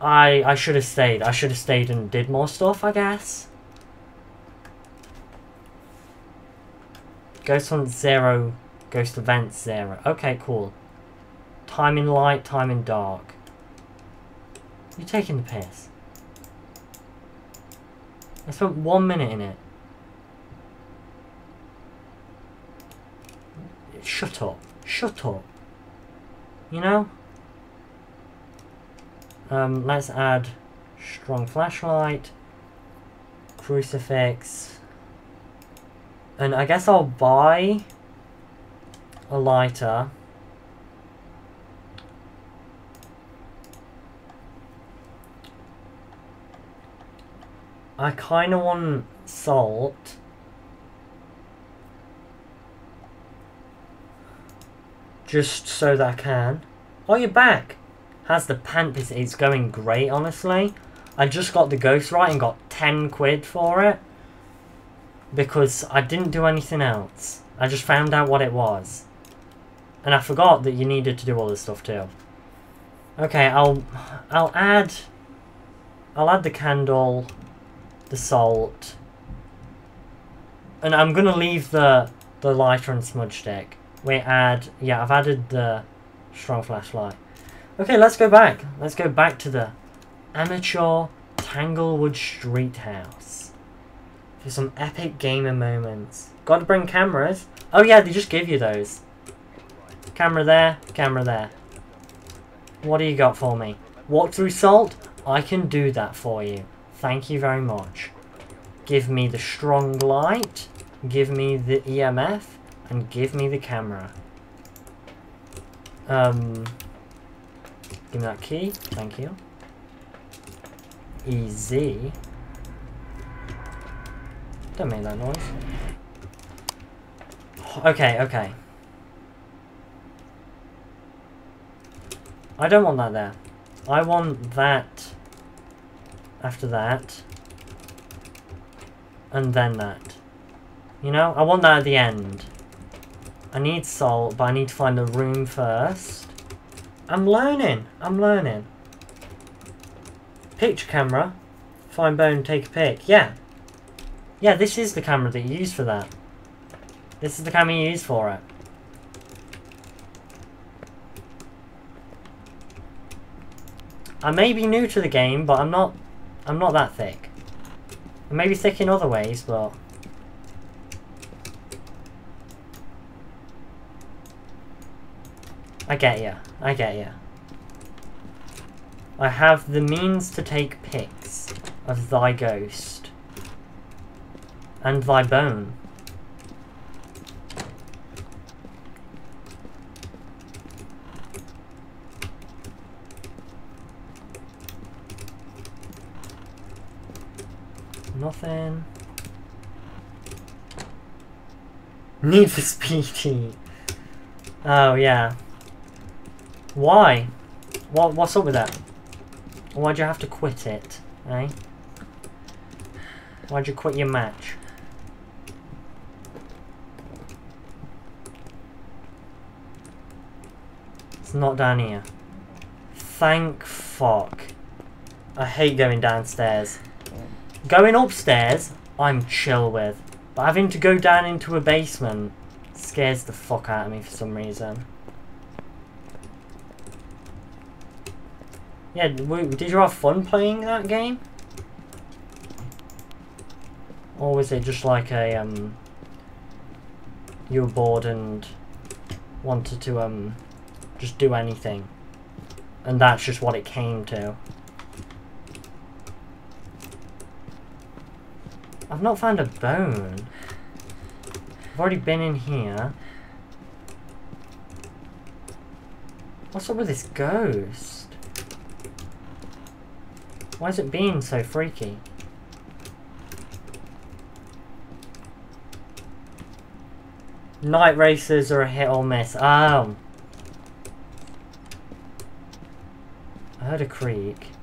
I I should have stayed. I should have stayed and did more stuff, I guess. Ghost Hunt Zero, Ghost Event Zero. Okay, cool. Time in light, time in dark. You're taking the piss. I spent one minute in it. Shut up. Shut up. You know? Um, let's add strong flashlight, crucifix, and I guess I'll buy a lighter. I kind of want salt. Just so that I can. Oh, you're back! Has the pant It's going great, honestly. I just got the ghost right and got 10 quid for it because I didn't do anything else. I just found out what it was. And I forgot that you needed to do all this stuff too. Okay, I'll I'll add I'll add the candle, the salt. And I'm gonna leave the the lighter and smudge stick. We add yeah, I've added the strong flashlight. Okay, let's go back. Let's go back to the amateur Tanglewood Street House for some epic gamer moments. Got to bring cameras. Oh yeah, they just give you those. Camera there, camera there. What do you got for me? Walk through salt? I can do that for you. Thank you very much. Give me the strong light, give me the EMF, and give me the camera. Um, give me that key, thank you. Easy. Don't make that noise. Okay, okay. I don't want that there. I want that after that. And then that. You know? I want that at the end. I need salt, but I need to find a room first. I'm learning. I'm learning. Picture camera. Find bone, take a pic. Yeah. Yeah, this is the camera that you use for that. This is the camera you use for it. I may be new to the game, but I'm not I'm not that thick. I may be thick in other ways, but I get ya. I get ya. I have the means to take pics of thy ghost. And thy bone. Nothing. Need for Speedy. Oh, yeah. Why? What, what's up with that? Why'd you have to quit it, eh? Why'd you quit your match? It's not down here. Thank fuck. I hate going downstairs. Going upstairs, I'm chill with. But having to go down into a basement scares the fuck out of me for some reason. Yeah, did you have fun playing that game? Or was it just like a, um... You were bored and wanted to, um... Just do anything. And that's just what it came to. I've not found a bone. I've already been in here. What's up with this ghost? Why is it being so freaky? Night races are a hit or miss. Oh. I heard a creak.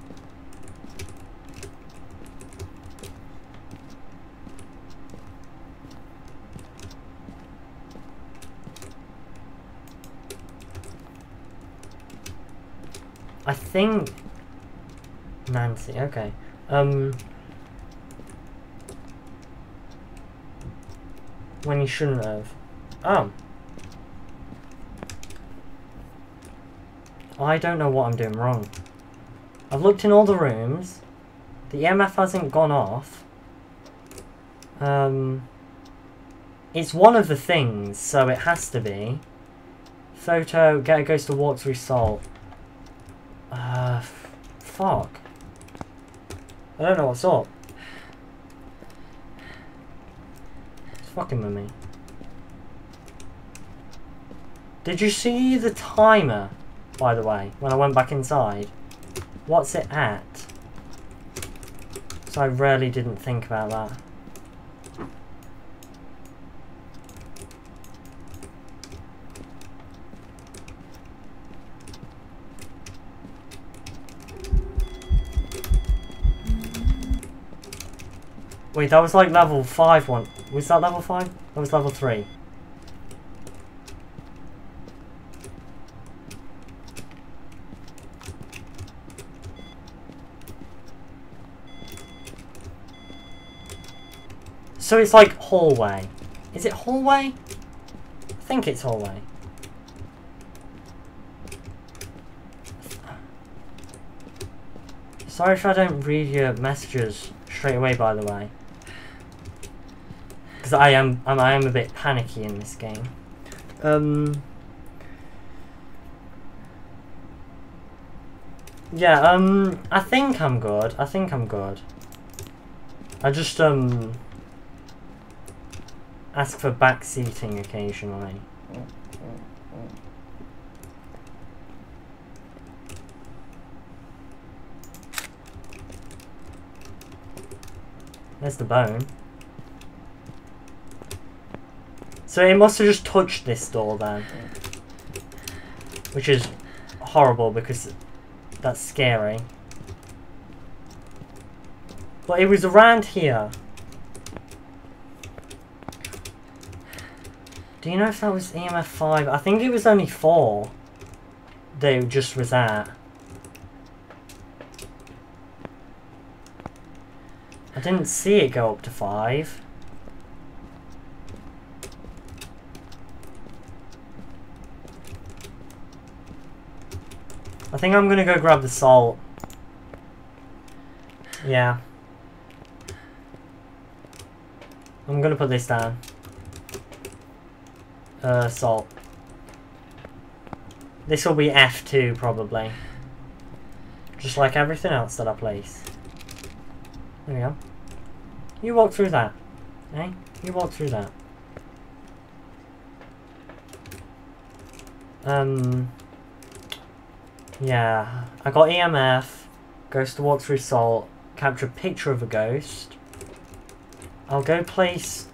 I think Nancy, okay. Um when you shouldn't have. Oh. I don't know what I'm doing wrong. I've looked in all the rooms. The EMF hasn't gone off. Um, it's one of the things, so it has to be. Photo, get a ghost to walk through salt. Fuck. I don't know what's up. It's fucking with me. Did you see the timer, by the way, when I went back inside? What's it at? So I really didn't think about that. Wait, that was like level 5 one. Was that level 5? That was level 3. So it's like hallway. Is it hallway? I think it's hallway. Sorry if I don't read your messages straight away, by the way. Because I am, I am a bit panicky in this game. Um... Yeah, um, I think I'm good. I think I'm good. I just, um ask for back seating occasionally. There's the bone. So it must have just touched this door then. Which is horrible because that's scary. But it was around here. Do you know if that was EMF 5? I think it was only 4 They just was at. I didn't see it go up to 5. Think I'm gonna go grab the salt. Yeah. I'm gonna put this down uh, salt. This will be F2 probably. Just like everything else that I place. There we go. You walk through that. Eh? You walk through that. Um... Yeah. I got EMF. Ghost to walk through salt. Capture a picture of a ghost. I'll go place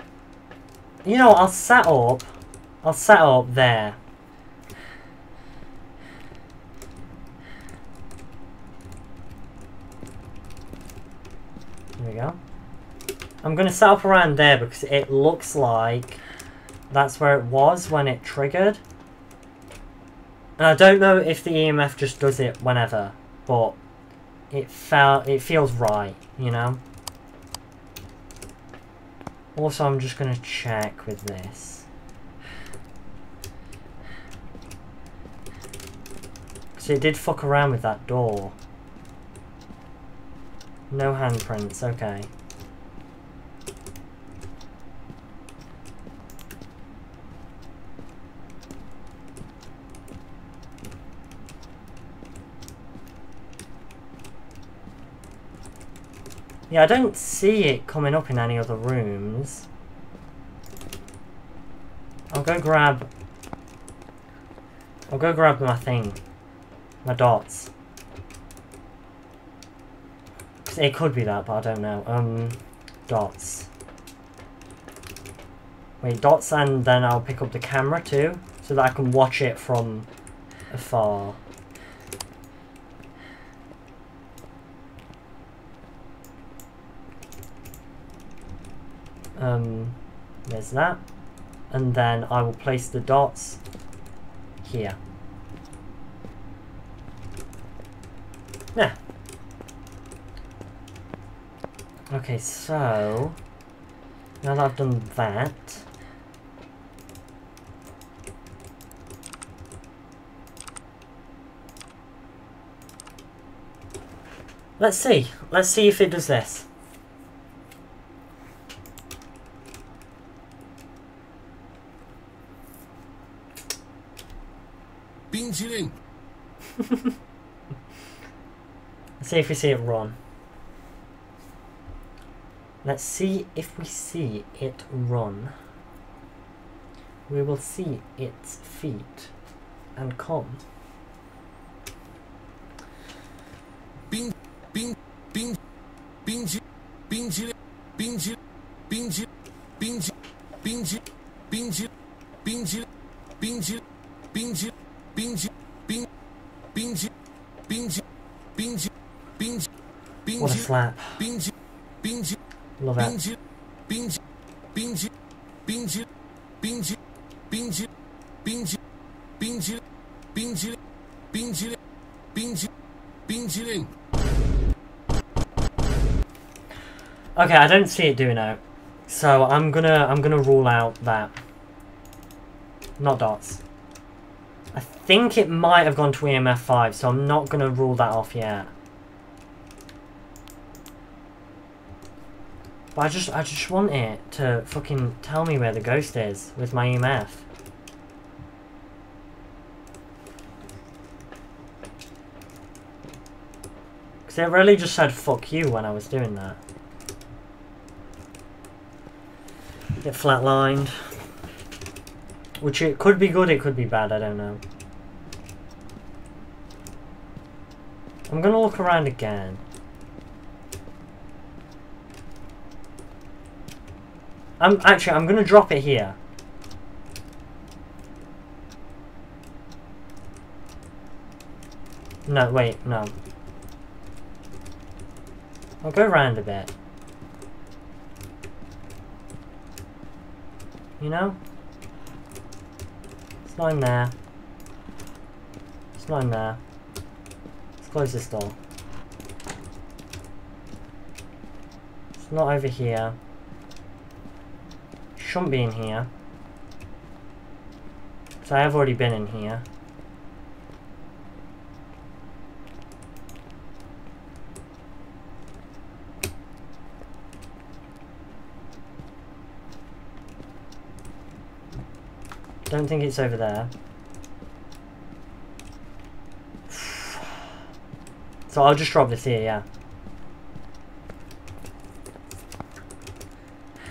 You know, I'll set up. I'll set up there. There we go. I'm going to set up around there because it looks like that's where it was when it triggered. And I don't know if the EMF just does it whenever, but it felt it feels right, you know. Also, I'm just to check with this. Because it did fuck around with that door. No handprints, okay. Yeah, I don't see it coming up in any other rooms. I'll go grab... I'll go grab my thing. My dots. It could be that, but I don't know. Um, dots. Wait, dots and then I'll pick up the camera too, so that I can watch it from afar. Um, there's that. And then I will place the dots here. Yeah. Okay, so... Now that I've done that... Let's see. Let's see if it does this. Let's see if we see it run. Let's see if we see it run. We will see its feet and come. Bing, bing, bing, bing, bing, bing, bing, bing, bing, bing, bing, bing, bing, bing, binge, binge, binge, binge, binge, binge, binge. What a slap! Binge, binge, love binge, it. Binge, binge, binge, binge, binge, binge, binge, binge, binge, binge, binge. Okay, I don't see it doing out. So I'm gonna I'm gonna rule out that. Not dots. Think it might have gone to EMF 5, so I'm not going to rule that off yet. But I just, I just want it to fucking tell me where the ghost is with my EMF. Because it really just said fuck you when I was doing that. Get flatlined. Which it could be good, it could be bad, I don't know. I'm gonna look around again. I'm actually I'm gonna drop it here. No, wait, no. I'll go around a bit. You know? It's not in there. It's not in there. Close this door. It's not over here. Shouldn't be in here. So I have already been in here. Don't think it's over there. So I'll just drop this here, yeah.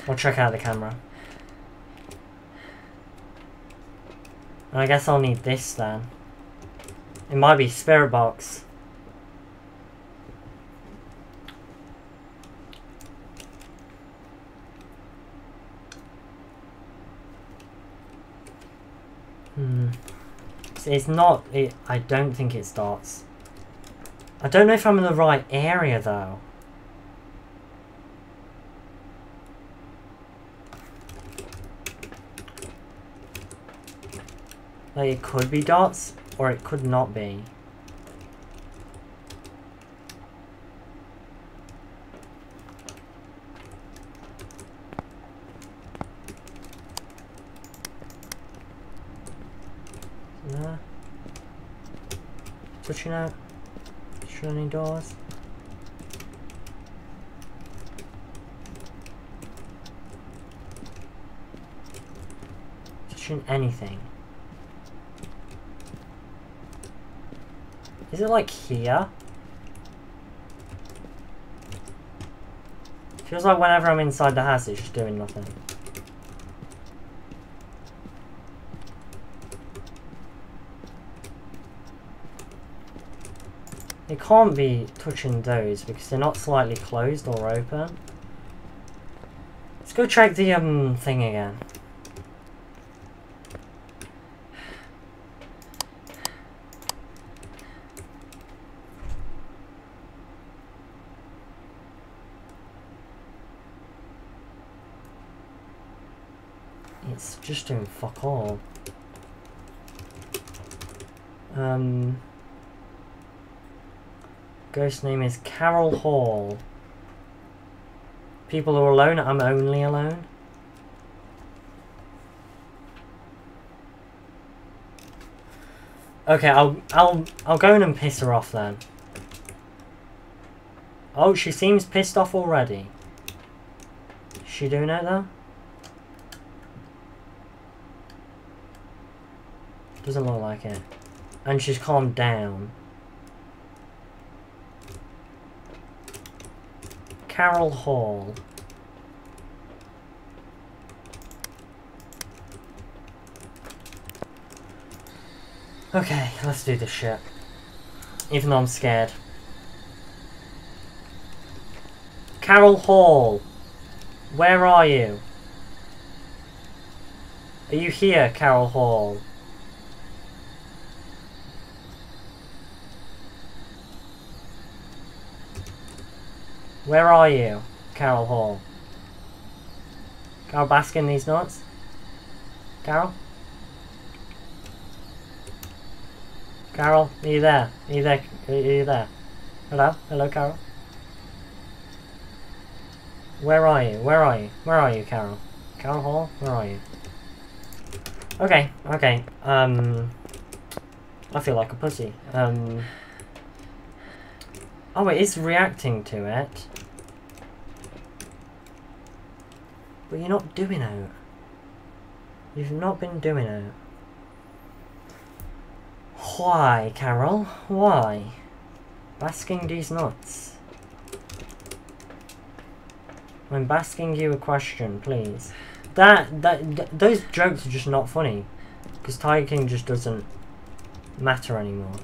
I'll check out the camera. And I guess I'll need this then. It might be spirit box. Hmm. It's not. It, I don't think it starts. I don't know if I'm in the right area though. Like it could be dots, or it could not be. There. Touching out. Shiny doors. Touching anything. Is it like here? Feels like whenever I'm inside the house it's just doing nothing. Can't be touching those because they're not slightly closed or open. Let's go check the um thing again. It's just doing fuck all. Um, name is Carol Hall. People are alone. I'm only alone. Okay, I'll I'll I'll go in and piss her off then. Oh, she seems pissed off already. Is she doing it though? Doesn't look like it. And she's calmed down. Carol Hall. Okay, let's do this shit. Even though I'm scared. Carol Hall. Where are you? Are you here, Carol Hall? Where are you, Carol Hall? Carole Baskin these nuts? Carol? Carol, are you there? Are you there? Are you there? Hello? Hello, Carol? Where are you? Where are you? Where are you, Carol? Carol Hall? Where are you? Okay, okay. Um... I feel like a pussy. Um... Oh, it is reacting to it. But you're not doing it. You've not been doing it. Why, Carol? Why? Basking these nuts. I'm asking you a question, please. That, that, th those jokes are just not funny. Because Tiger King just doesn't matter anymore.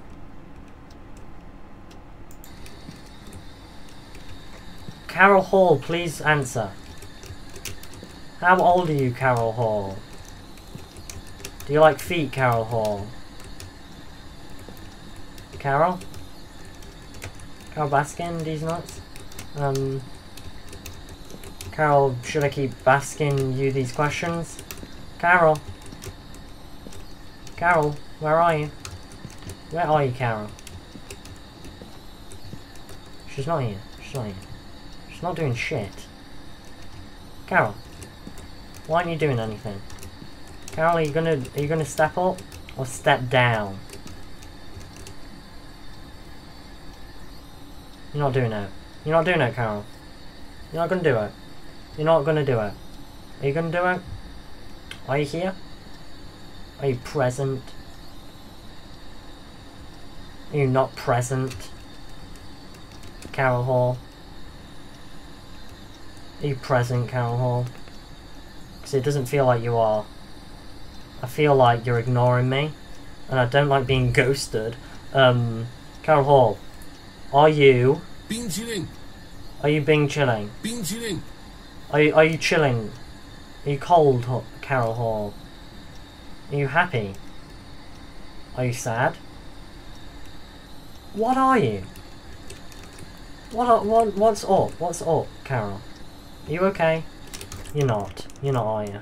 Carol Hall, please answer. How old are you, Carol Hall? Do you like feet, Carol Hall? Carol? Carole Baskin, these nuts? Um, Carol, should I keep asking you these questions? Carol? Carol, where are you? Where are you, Carol? She's not here. She's not here. She's not doing shit. Carol, why aren't you doing anything? Carol, are you gonna are you gonna step up or step down? You're not doing it. You're not doing it, Carol. You're not gonna do it. You're not gonna do it. Are you gonna do it? Are you here? Are you present? Are you not present? Carol Hall. Are you present, Carol Hall? because it doesn't feel like you are. I feel like you're ignoring me, and I don't like being (laughs) ghosted. Um, Carol Hall, are you? Being chilling. Are you being chilling? Being chilling. Are you, are you chilling? Are you cold, Carol Hall? Are you happy? Are you sad? What are you? What, are, what what's up? What's up, Carol? Are you okay? You're not. You're not, are you?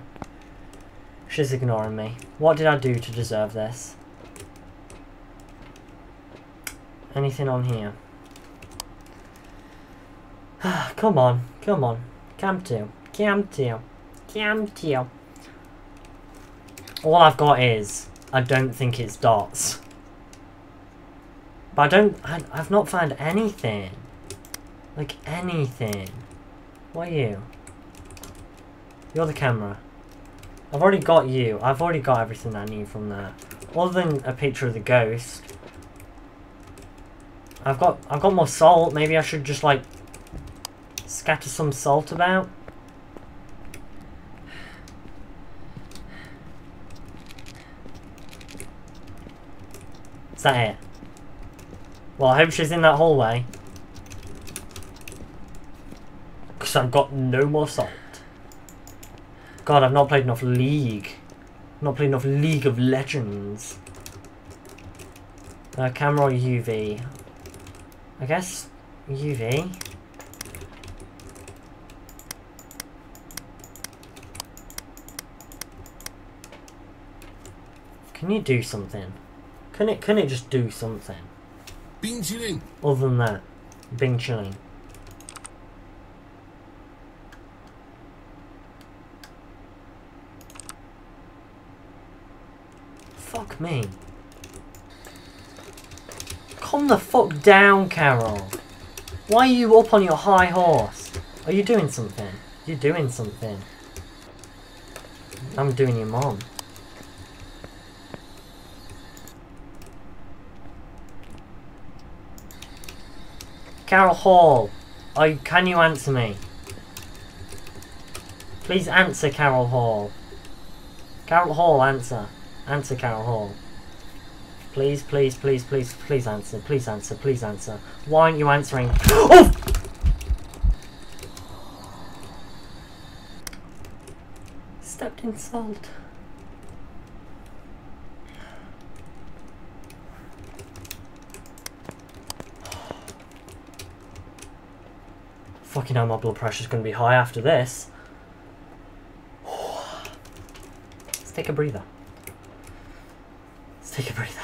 She's ignoring me. What did I do to deserve this? Anything on here? (sighs) come on, come on. Come to. Come to. Come to. All I've got is, I don't think it's dots. But I don't, I, I've not found anything. Like anything. What are you? You're the camera. I've already got you. I've already got everything I need from there. Other than a picture of the ghost. I've got I've got more salt. Maybe I should just like scatter some salt about. Is that it? Well, I hope she's in that hallway. Because I've got no more salt. God, I've not played enough League. Not played enough League of Legends. Uh, camera UV? I guess UV. Can you do something? Can it can it just do something? Bing chilling. Other than that, Bing chilling. Me. Calm the fuck down, Carol. Why are you up on your high horse? Are you doing something? You're doing something. I'm doing your mom. Carol Hall, I, can you answer me? Please answer Carol Hall. Carol Hall, answer. Answer Carol Hall. Please, please, please, please, please answer. Please answer. Please answer. Why aren't you answering? (gasps) Oh! Stepped in salt. Fucking hell, my blood pressure's gonna be high after this. (sighs) Let's take a breather. Let's take a breather.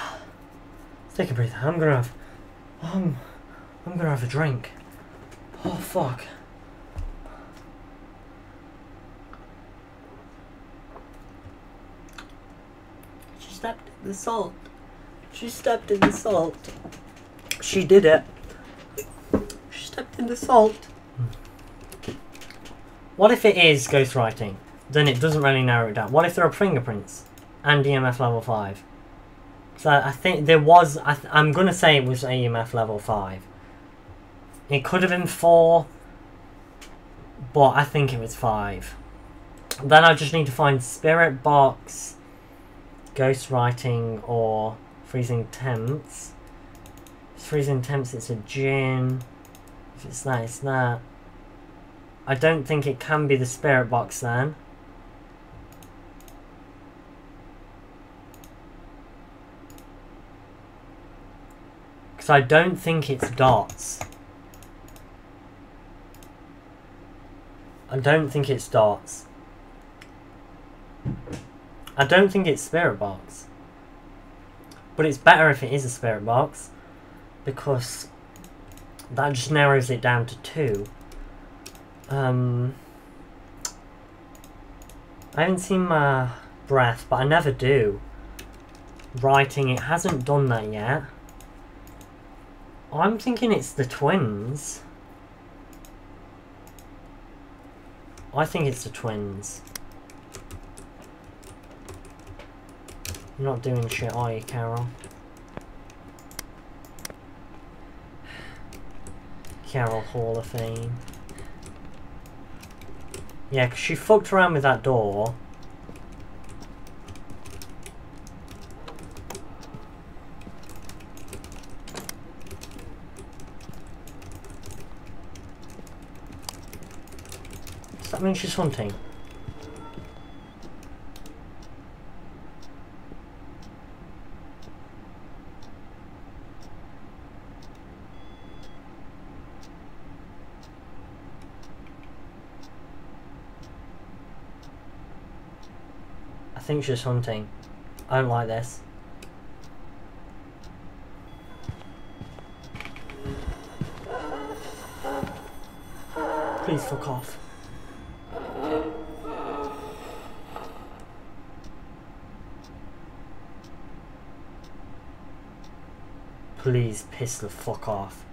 Let's take a breather. I'm gonna have. Um, I'm gonna have a drink. Oh fuck. She stepped in the salt. She stepped in the salt. She did it. She stepped in the salt. What if it is ghostwriting? Then it doesn't really narrow it down. What if there are fingerprints and EMF level 5? So I think there was, I I'm going to say it was EMF level 5. It could have been 4, but I think it was 5. Then I just need to find Spirit Box, Ghostwriting, or Freezing Temps. Freezing Temps, it's a Jinn. If it's that, it's that. I don't think it can be the Spirit Box then. Because I don't think it's darts. I don't think it's darts. I don't think it's Spirit Box. But it's better if it is a Spirit Box. Because that just narrows it down to two. Um, I haven't seen my breath, but I never do. Writing, it hasn't done that yet. I'm thinking it's the twins. I think it's the twins. You're not doing shit, are you, Carol? Carol Hall of Fame. Yeah, 'cause she fucked around with that door. when she's hunting. I think she's hunting. I don't like this. Please fuck off. Please piss the fuck off.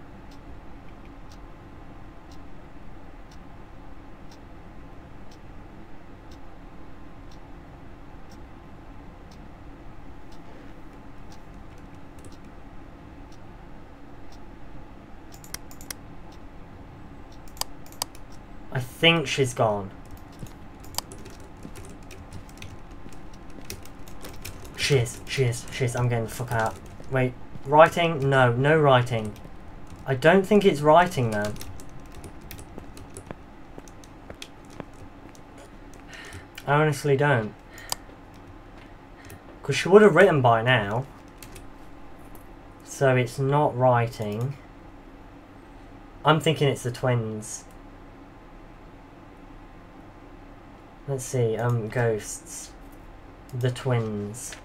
I think she's gone. She is, she is, she is. I'm getting the fuck out. Wait, writing? No, no writing. I don't think it's writing though. I honestly don't. Because she would have written by now. So it's not writing. I'm thinking it's the twins. Let's see, um, ghosts. The twins.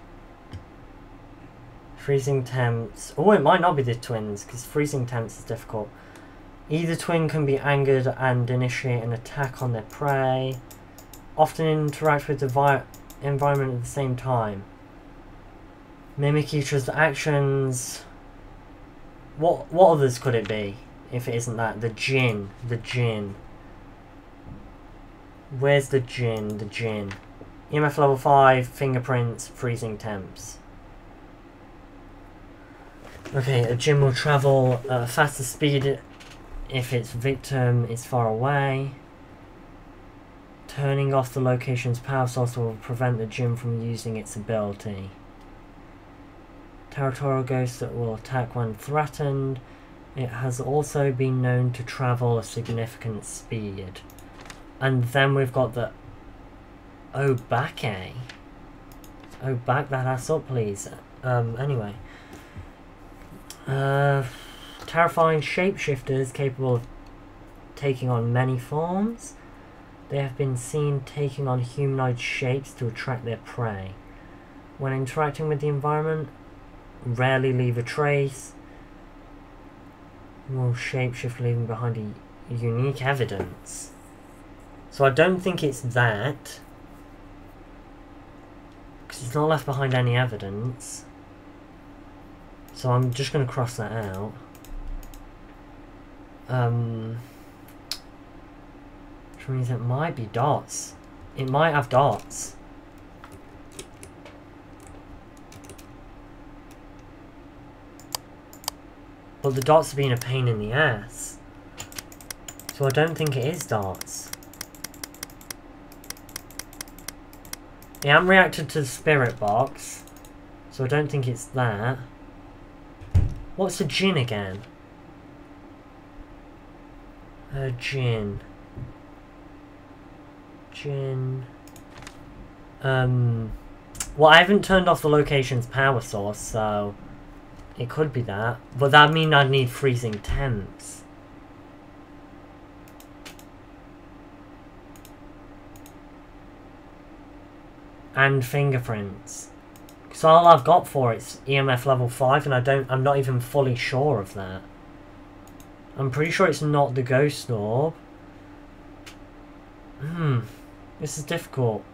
Freezing temps. Oh, it might not be the twins, because freezing temps is difficult. Either twin can be angered and initiate an attack on their prey. Often interact with the environment at the same time. Mimic each other's actions. What what others could it be? If it isn't that, the Jinn, the Jinn. Where's the Jinn? The Jinn. EMF level 5, fingerprints, freezing temps. Okay, a Jinn will travel at a faster speed if its victim is far away. Turning off the location's power source will prevent the Jinn from using its ability. Territorial ghost that will attack when threatened. It has also been known to travel a significant speed. And then we've got the... Obake. Oh, back that ass up, please. Um, anyway. Uh, terrifying shapeshifters capable of taking on many forms. They have been seen taking on humanoid shapes to attract their prey. When interacting with the environment, rarely leave a trace. Will shapeshift leaving behind a unique evidence. So I don't think it's that. Because it's not left behind any evidence. So I'm just going to cross that out. Um, which means it might be dots. It might have dots. But the dots have been a pain in the ass. So I don't think it is dots. Yeah, I'm reacted to the spirit box. So I don't think it's that. What's a Jinn again? A Jinn. Jinn. Um. Well, I haven't turned off the location's power source, so it could be that. But that mean I'd need freezing temps. and fingerprints. So all I've got for it's EMF level 5 and I don't I'm not even fully sure of that. I'm pretty sure it's not the ghost orb. Hmm. This is difficult.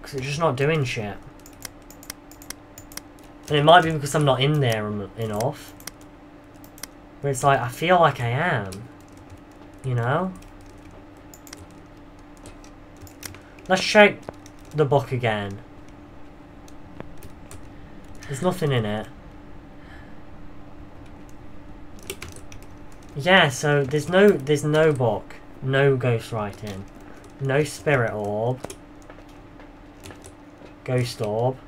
Because it's just not doing shit. And it might be because I'm not in there enough. But it's like, I feel like I am. You know? Let's check the book again. There's nothing in it. Yeah, so there's no there's no book, no ghost writing, no spirit orb, ghost orb.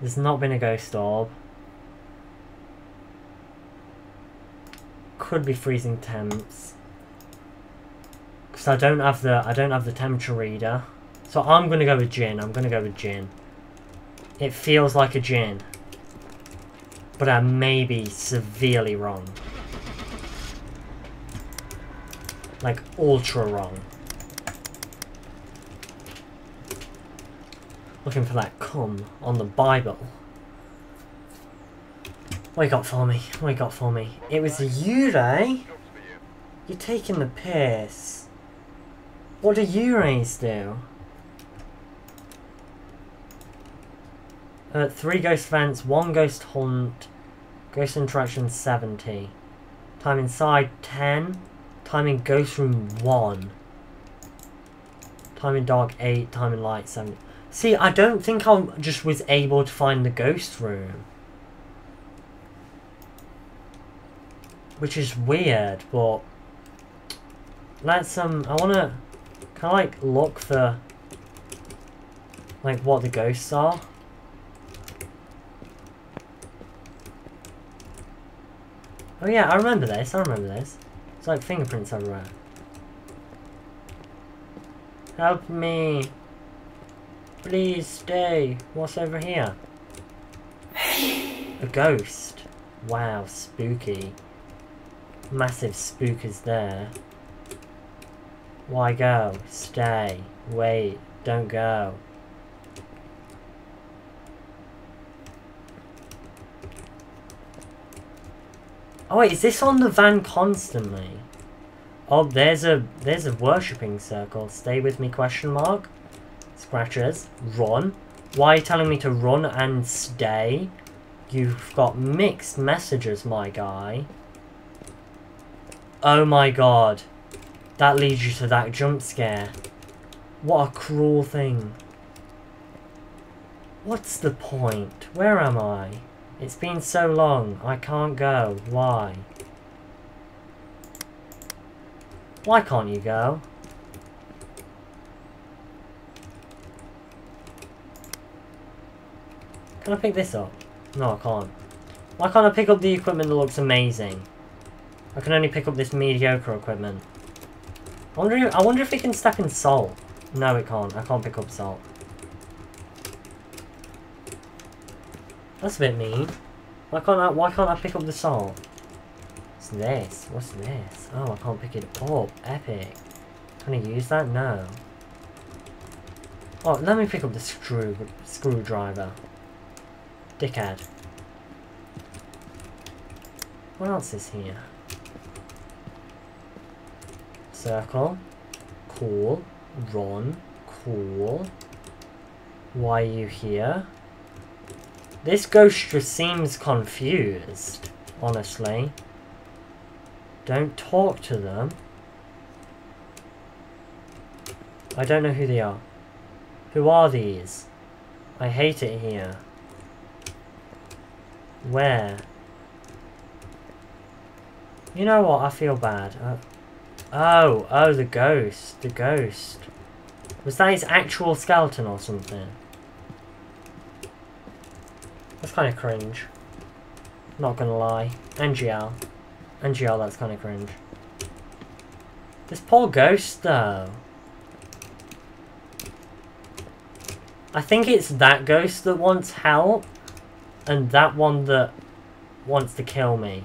There's not been a ghost orb. Could be freezing temps. Because I don't have the I don't have the temperature reader. So I'm gonna go with Jinn. I'm gonna go with Jinn. It feels like a Jinn. But I may be severely wrong. Like ultra wrong. Looking for that cum on the Bible. You got for me? You got for me? It was Yurei. You're taking the piss. What do you do? Uh, three ghost events, one ghost hunt, ghost interaction 70. Time inside 10. Time in ghost room 1. Time in dark 8, time in light 7. See, I don't think I just was able to find the ghost room. Which is weird, but... Let's, um, I wanna... Can I, like, look for... Like, what the ghosts are? Oh yeah, I remember this, I remember this. It's like fingerprints everywhere. Help me. Please stay. What's over here? A ghost. Wow, spooky. Massive spook is there. Why go? Stay. Wait. Don't go. Oh wait, is this on the van constantly? Oh, there's a there's a worshipping circle. Stay with me? Question mark. Scratches. Run. Why are you telling me to run and stay? You've got mixed messages, my guy. Oh my god. That leads you to that jump scare. What a cruel thing. What's the point? Where am I? It's been so long. I can't go. Why? Why can't you go? Can I pick this up? No, I can't. Why can't I pick up the equipment that looks amazing? I can only pick up this mediocre equipment. I wonder if, I wonder if it can step in salt. No, it can't. I can't pick up salt. That's a bit mean. Why can't I, why can't I pick up the salt? What's this? What's this? Oh, I can't pick it up. Epic. Can I use that? No. Oh, let me pick up the screw screwdriver. Dickhead. What else is here? Circle. Cool. Run. Cool. Why are you here? This ghost just seems confused, honestly. Don't talk to them. I don't know who they are. Who are these? I hate it here. Where? You know what? I feel bad. Uh, oh, oh, the ghost. The ghost. Was that his actual skeleton or something? That's kind of cringe. Not gonna lie. NGL. NGL, that's kind of cringe. This poor ghost, though. I think it's that ghost that wants help, and that one that wants to kill me.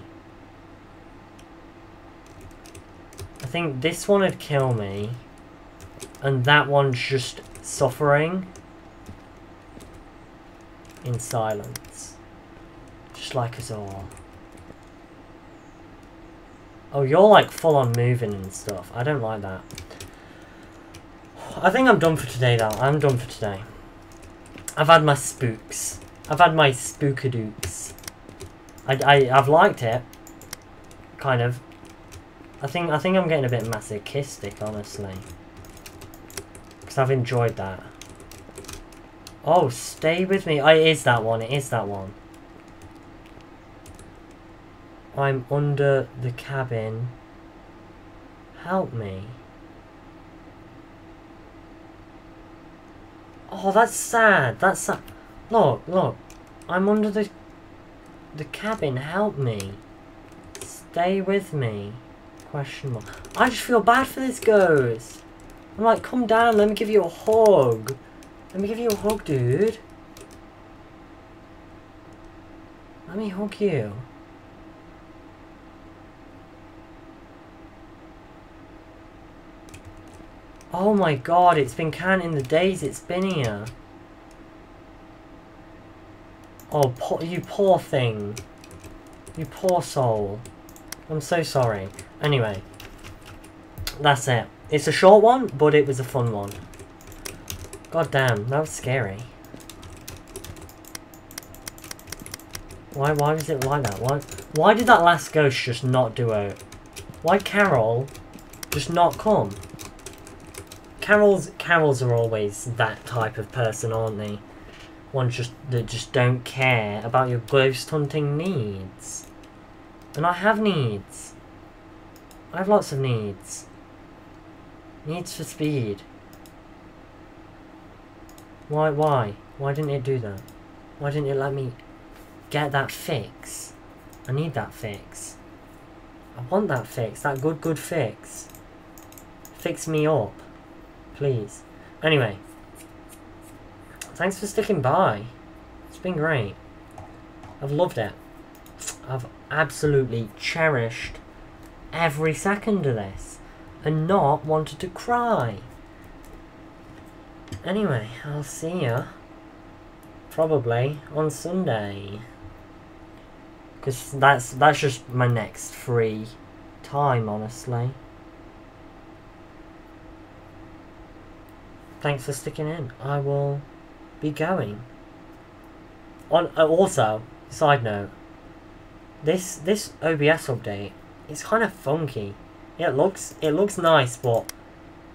I think this one would kill me, and that one's just suffering in silence. Just like us all. Oh, you're like full on moving and stuff. I don't like that. I think I'm done for today though. I'm done for today. I've had my spooks. I've had my spookadooks. I, I, I've liked it. Kind of. I think I think I'm getting a bit masochistic, honestly. Because I've enjoyed that. Oh, stay with me. Oh, it is that one. It is that one. I'm under the cabin. Help me. Oh, that's sad. That's sad. Look, look. I'm under the the cabin. Help me. Stay with me. Question mark. I just feel bad for this ghost. I'm like, come down. Let me give you a hug. Let me give you a hug, dude. Let me hug you. Oh my god, it's been counting the days it's been here. Oh, you poor thing. You poor soul. I'm so sorry. Anyway. That's it. It's a short one, but it was a fun one. God damn, that was scary. Why why was it like that? Why why did that last ghost just not do it? Why Carol just not come? Carols Carols are always that type of person, aren't they? Ones just that just don't care about your ghost hunting needs. And I have needs. I have lots of needs. Needs for speed. Why, why? Why didn't it do that? Why didn't it let me get that fix? I need that fix. I want that fix, that good, good fix. Fix me up. Please. Anyway. Thanks for sticking by. It's been great. I've loved it. I've absolutely cherished every second of this and not wanted to cry. Anyway, I'll see you probably on Sunday. Because that's, that's just my next free time, honestly. Thanks for sticking in. I will be going. On uh, also, side note, this this OBS update is kind of funky. It looks it looks nice, but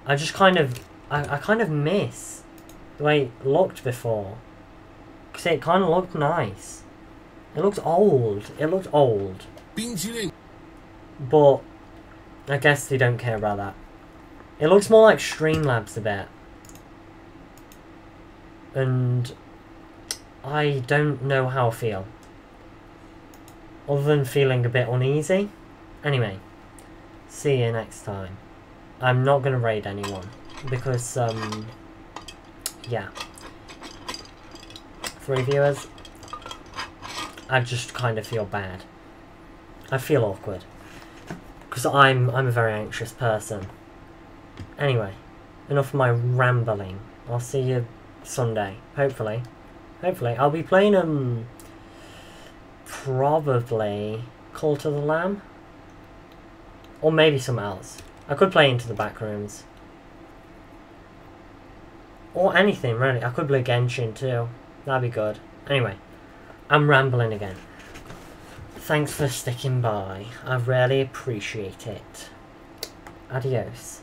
I just kind of I, I kind of miss the way it looked before. Because it kind of looked nice. It looked old. It looked old. But I guess they don't care about that. It looks more like Streamlabs a bit. And I don't know how I feel. Other than feeling a bit uneasy. Anyway, see you next time. I'm not going to raid anyone. Because, um, yeah. Three viewers. I just kind of feel bad. I feel awkward. Because I'm, I'm a very anxious person. Anyway, enough of my rambling. I'll see you Sunday, hopefully. Hopefully. I'll be playing, um, probably Cult of the Lamb. Or maybe something else. I could play Into the Backrooms. Or anything, really. I could play Genshin too. That'd be good. Anyway, I'm rambling again. Thanks for sticking by. I really appreciate it. Adios.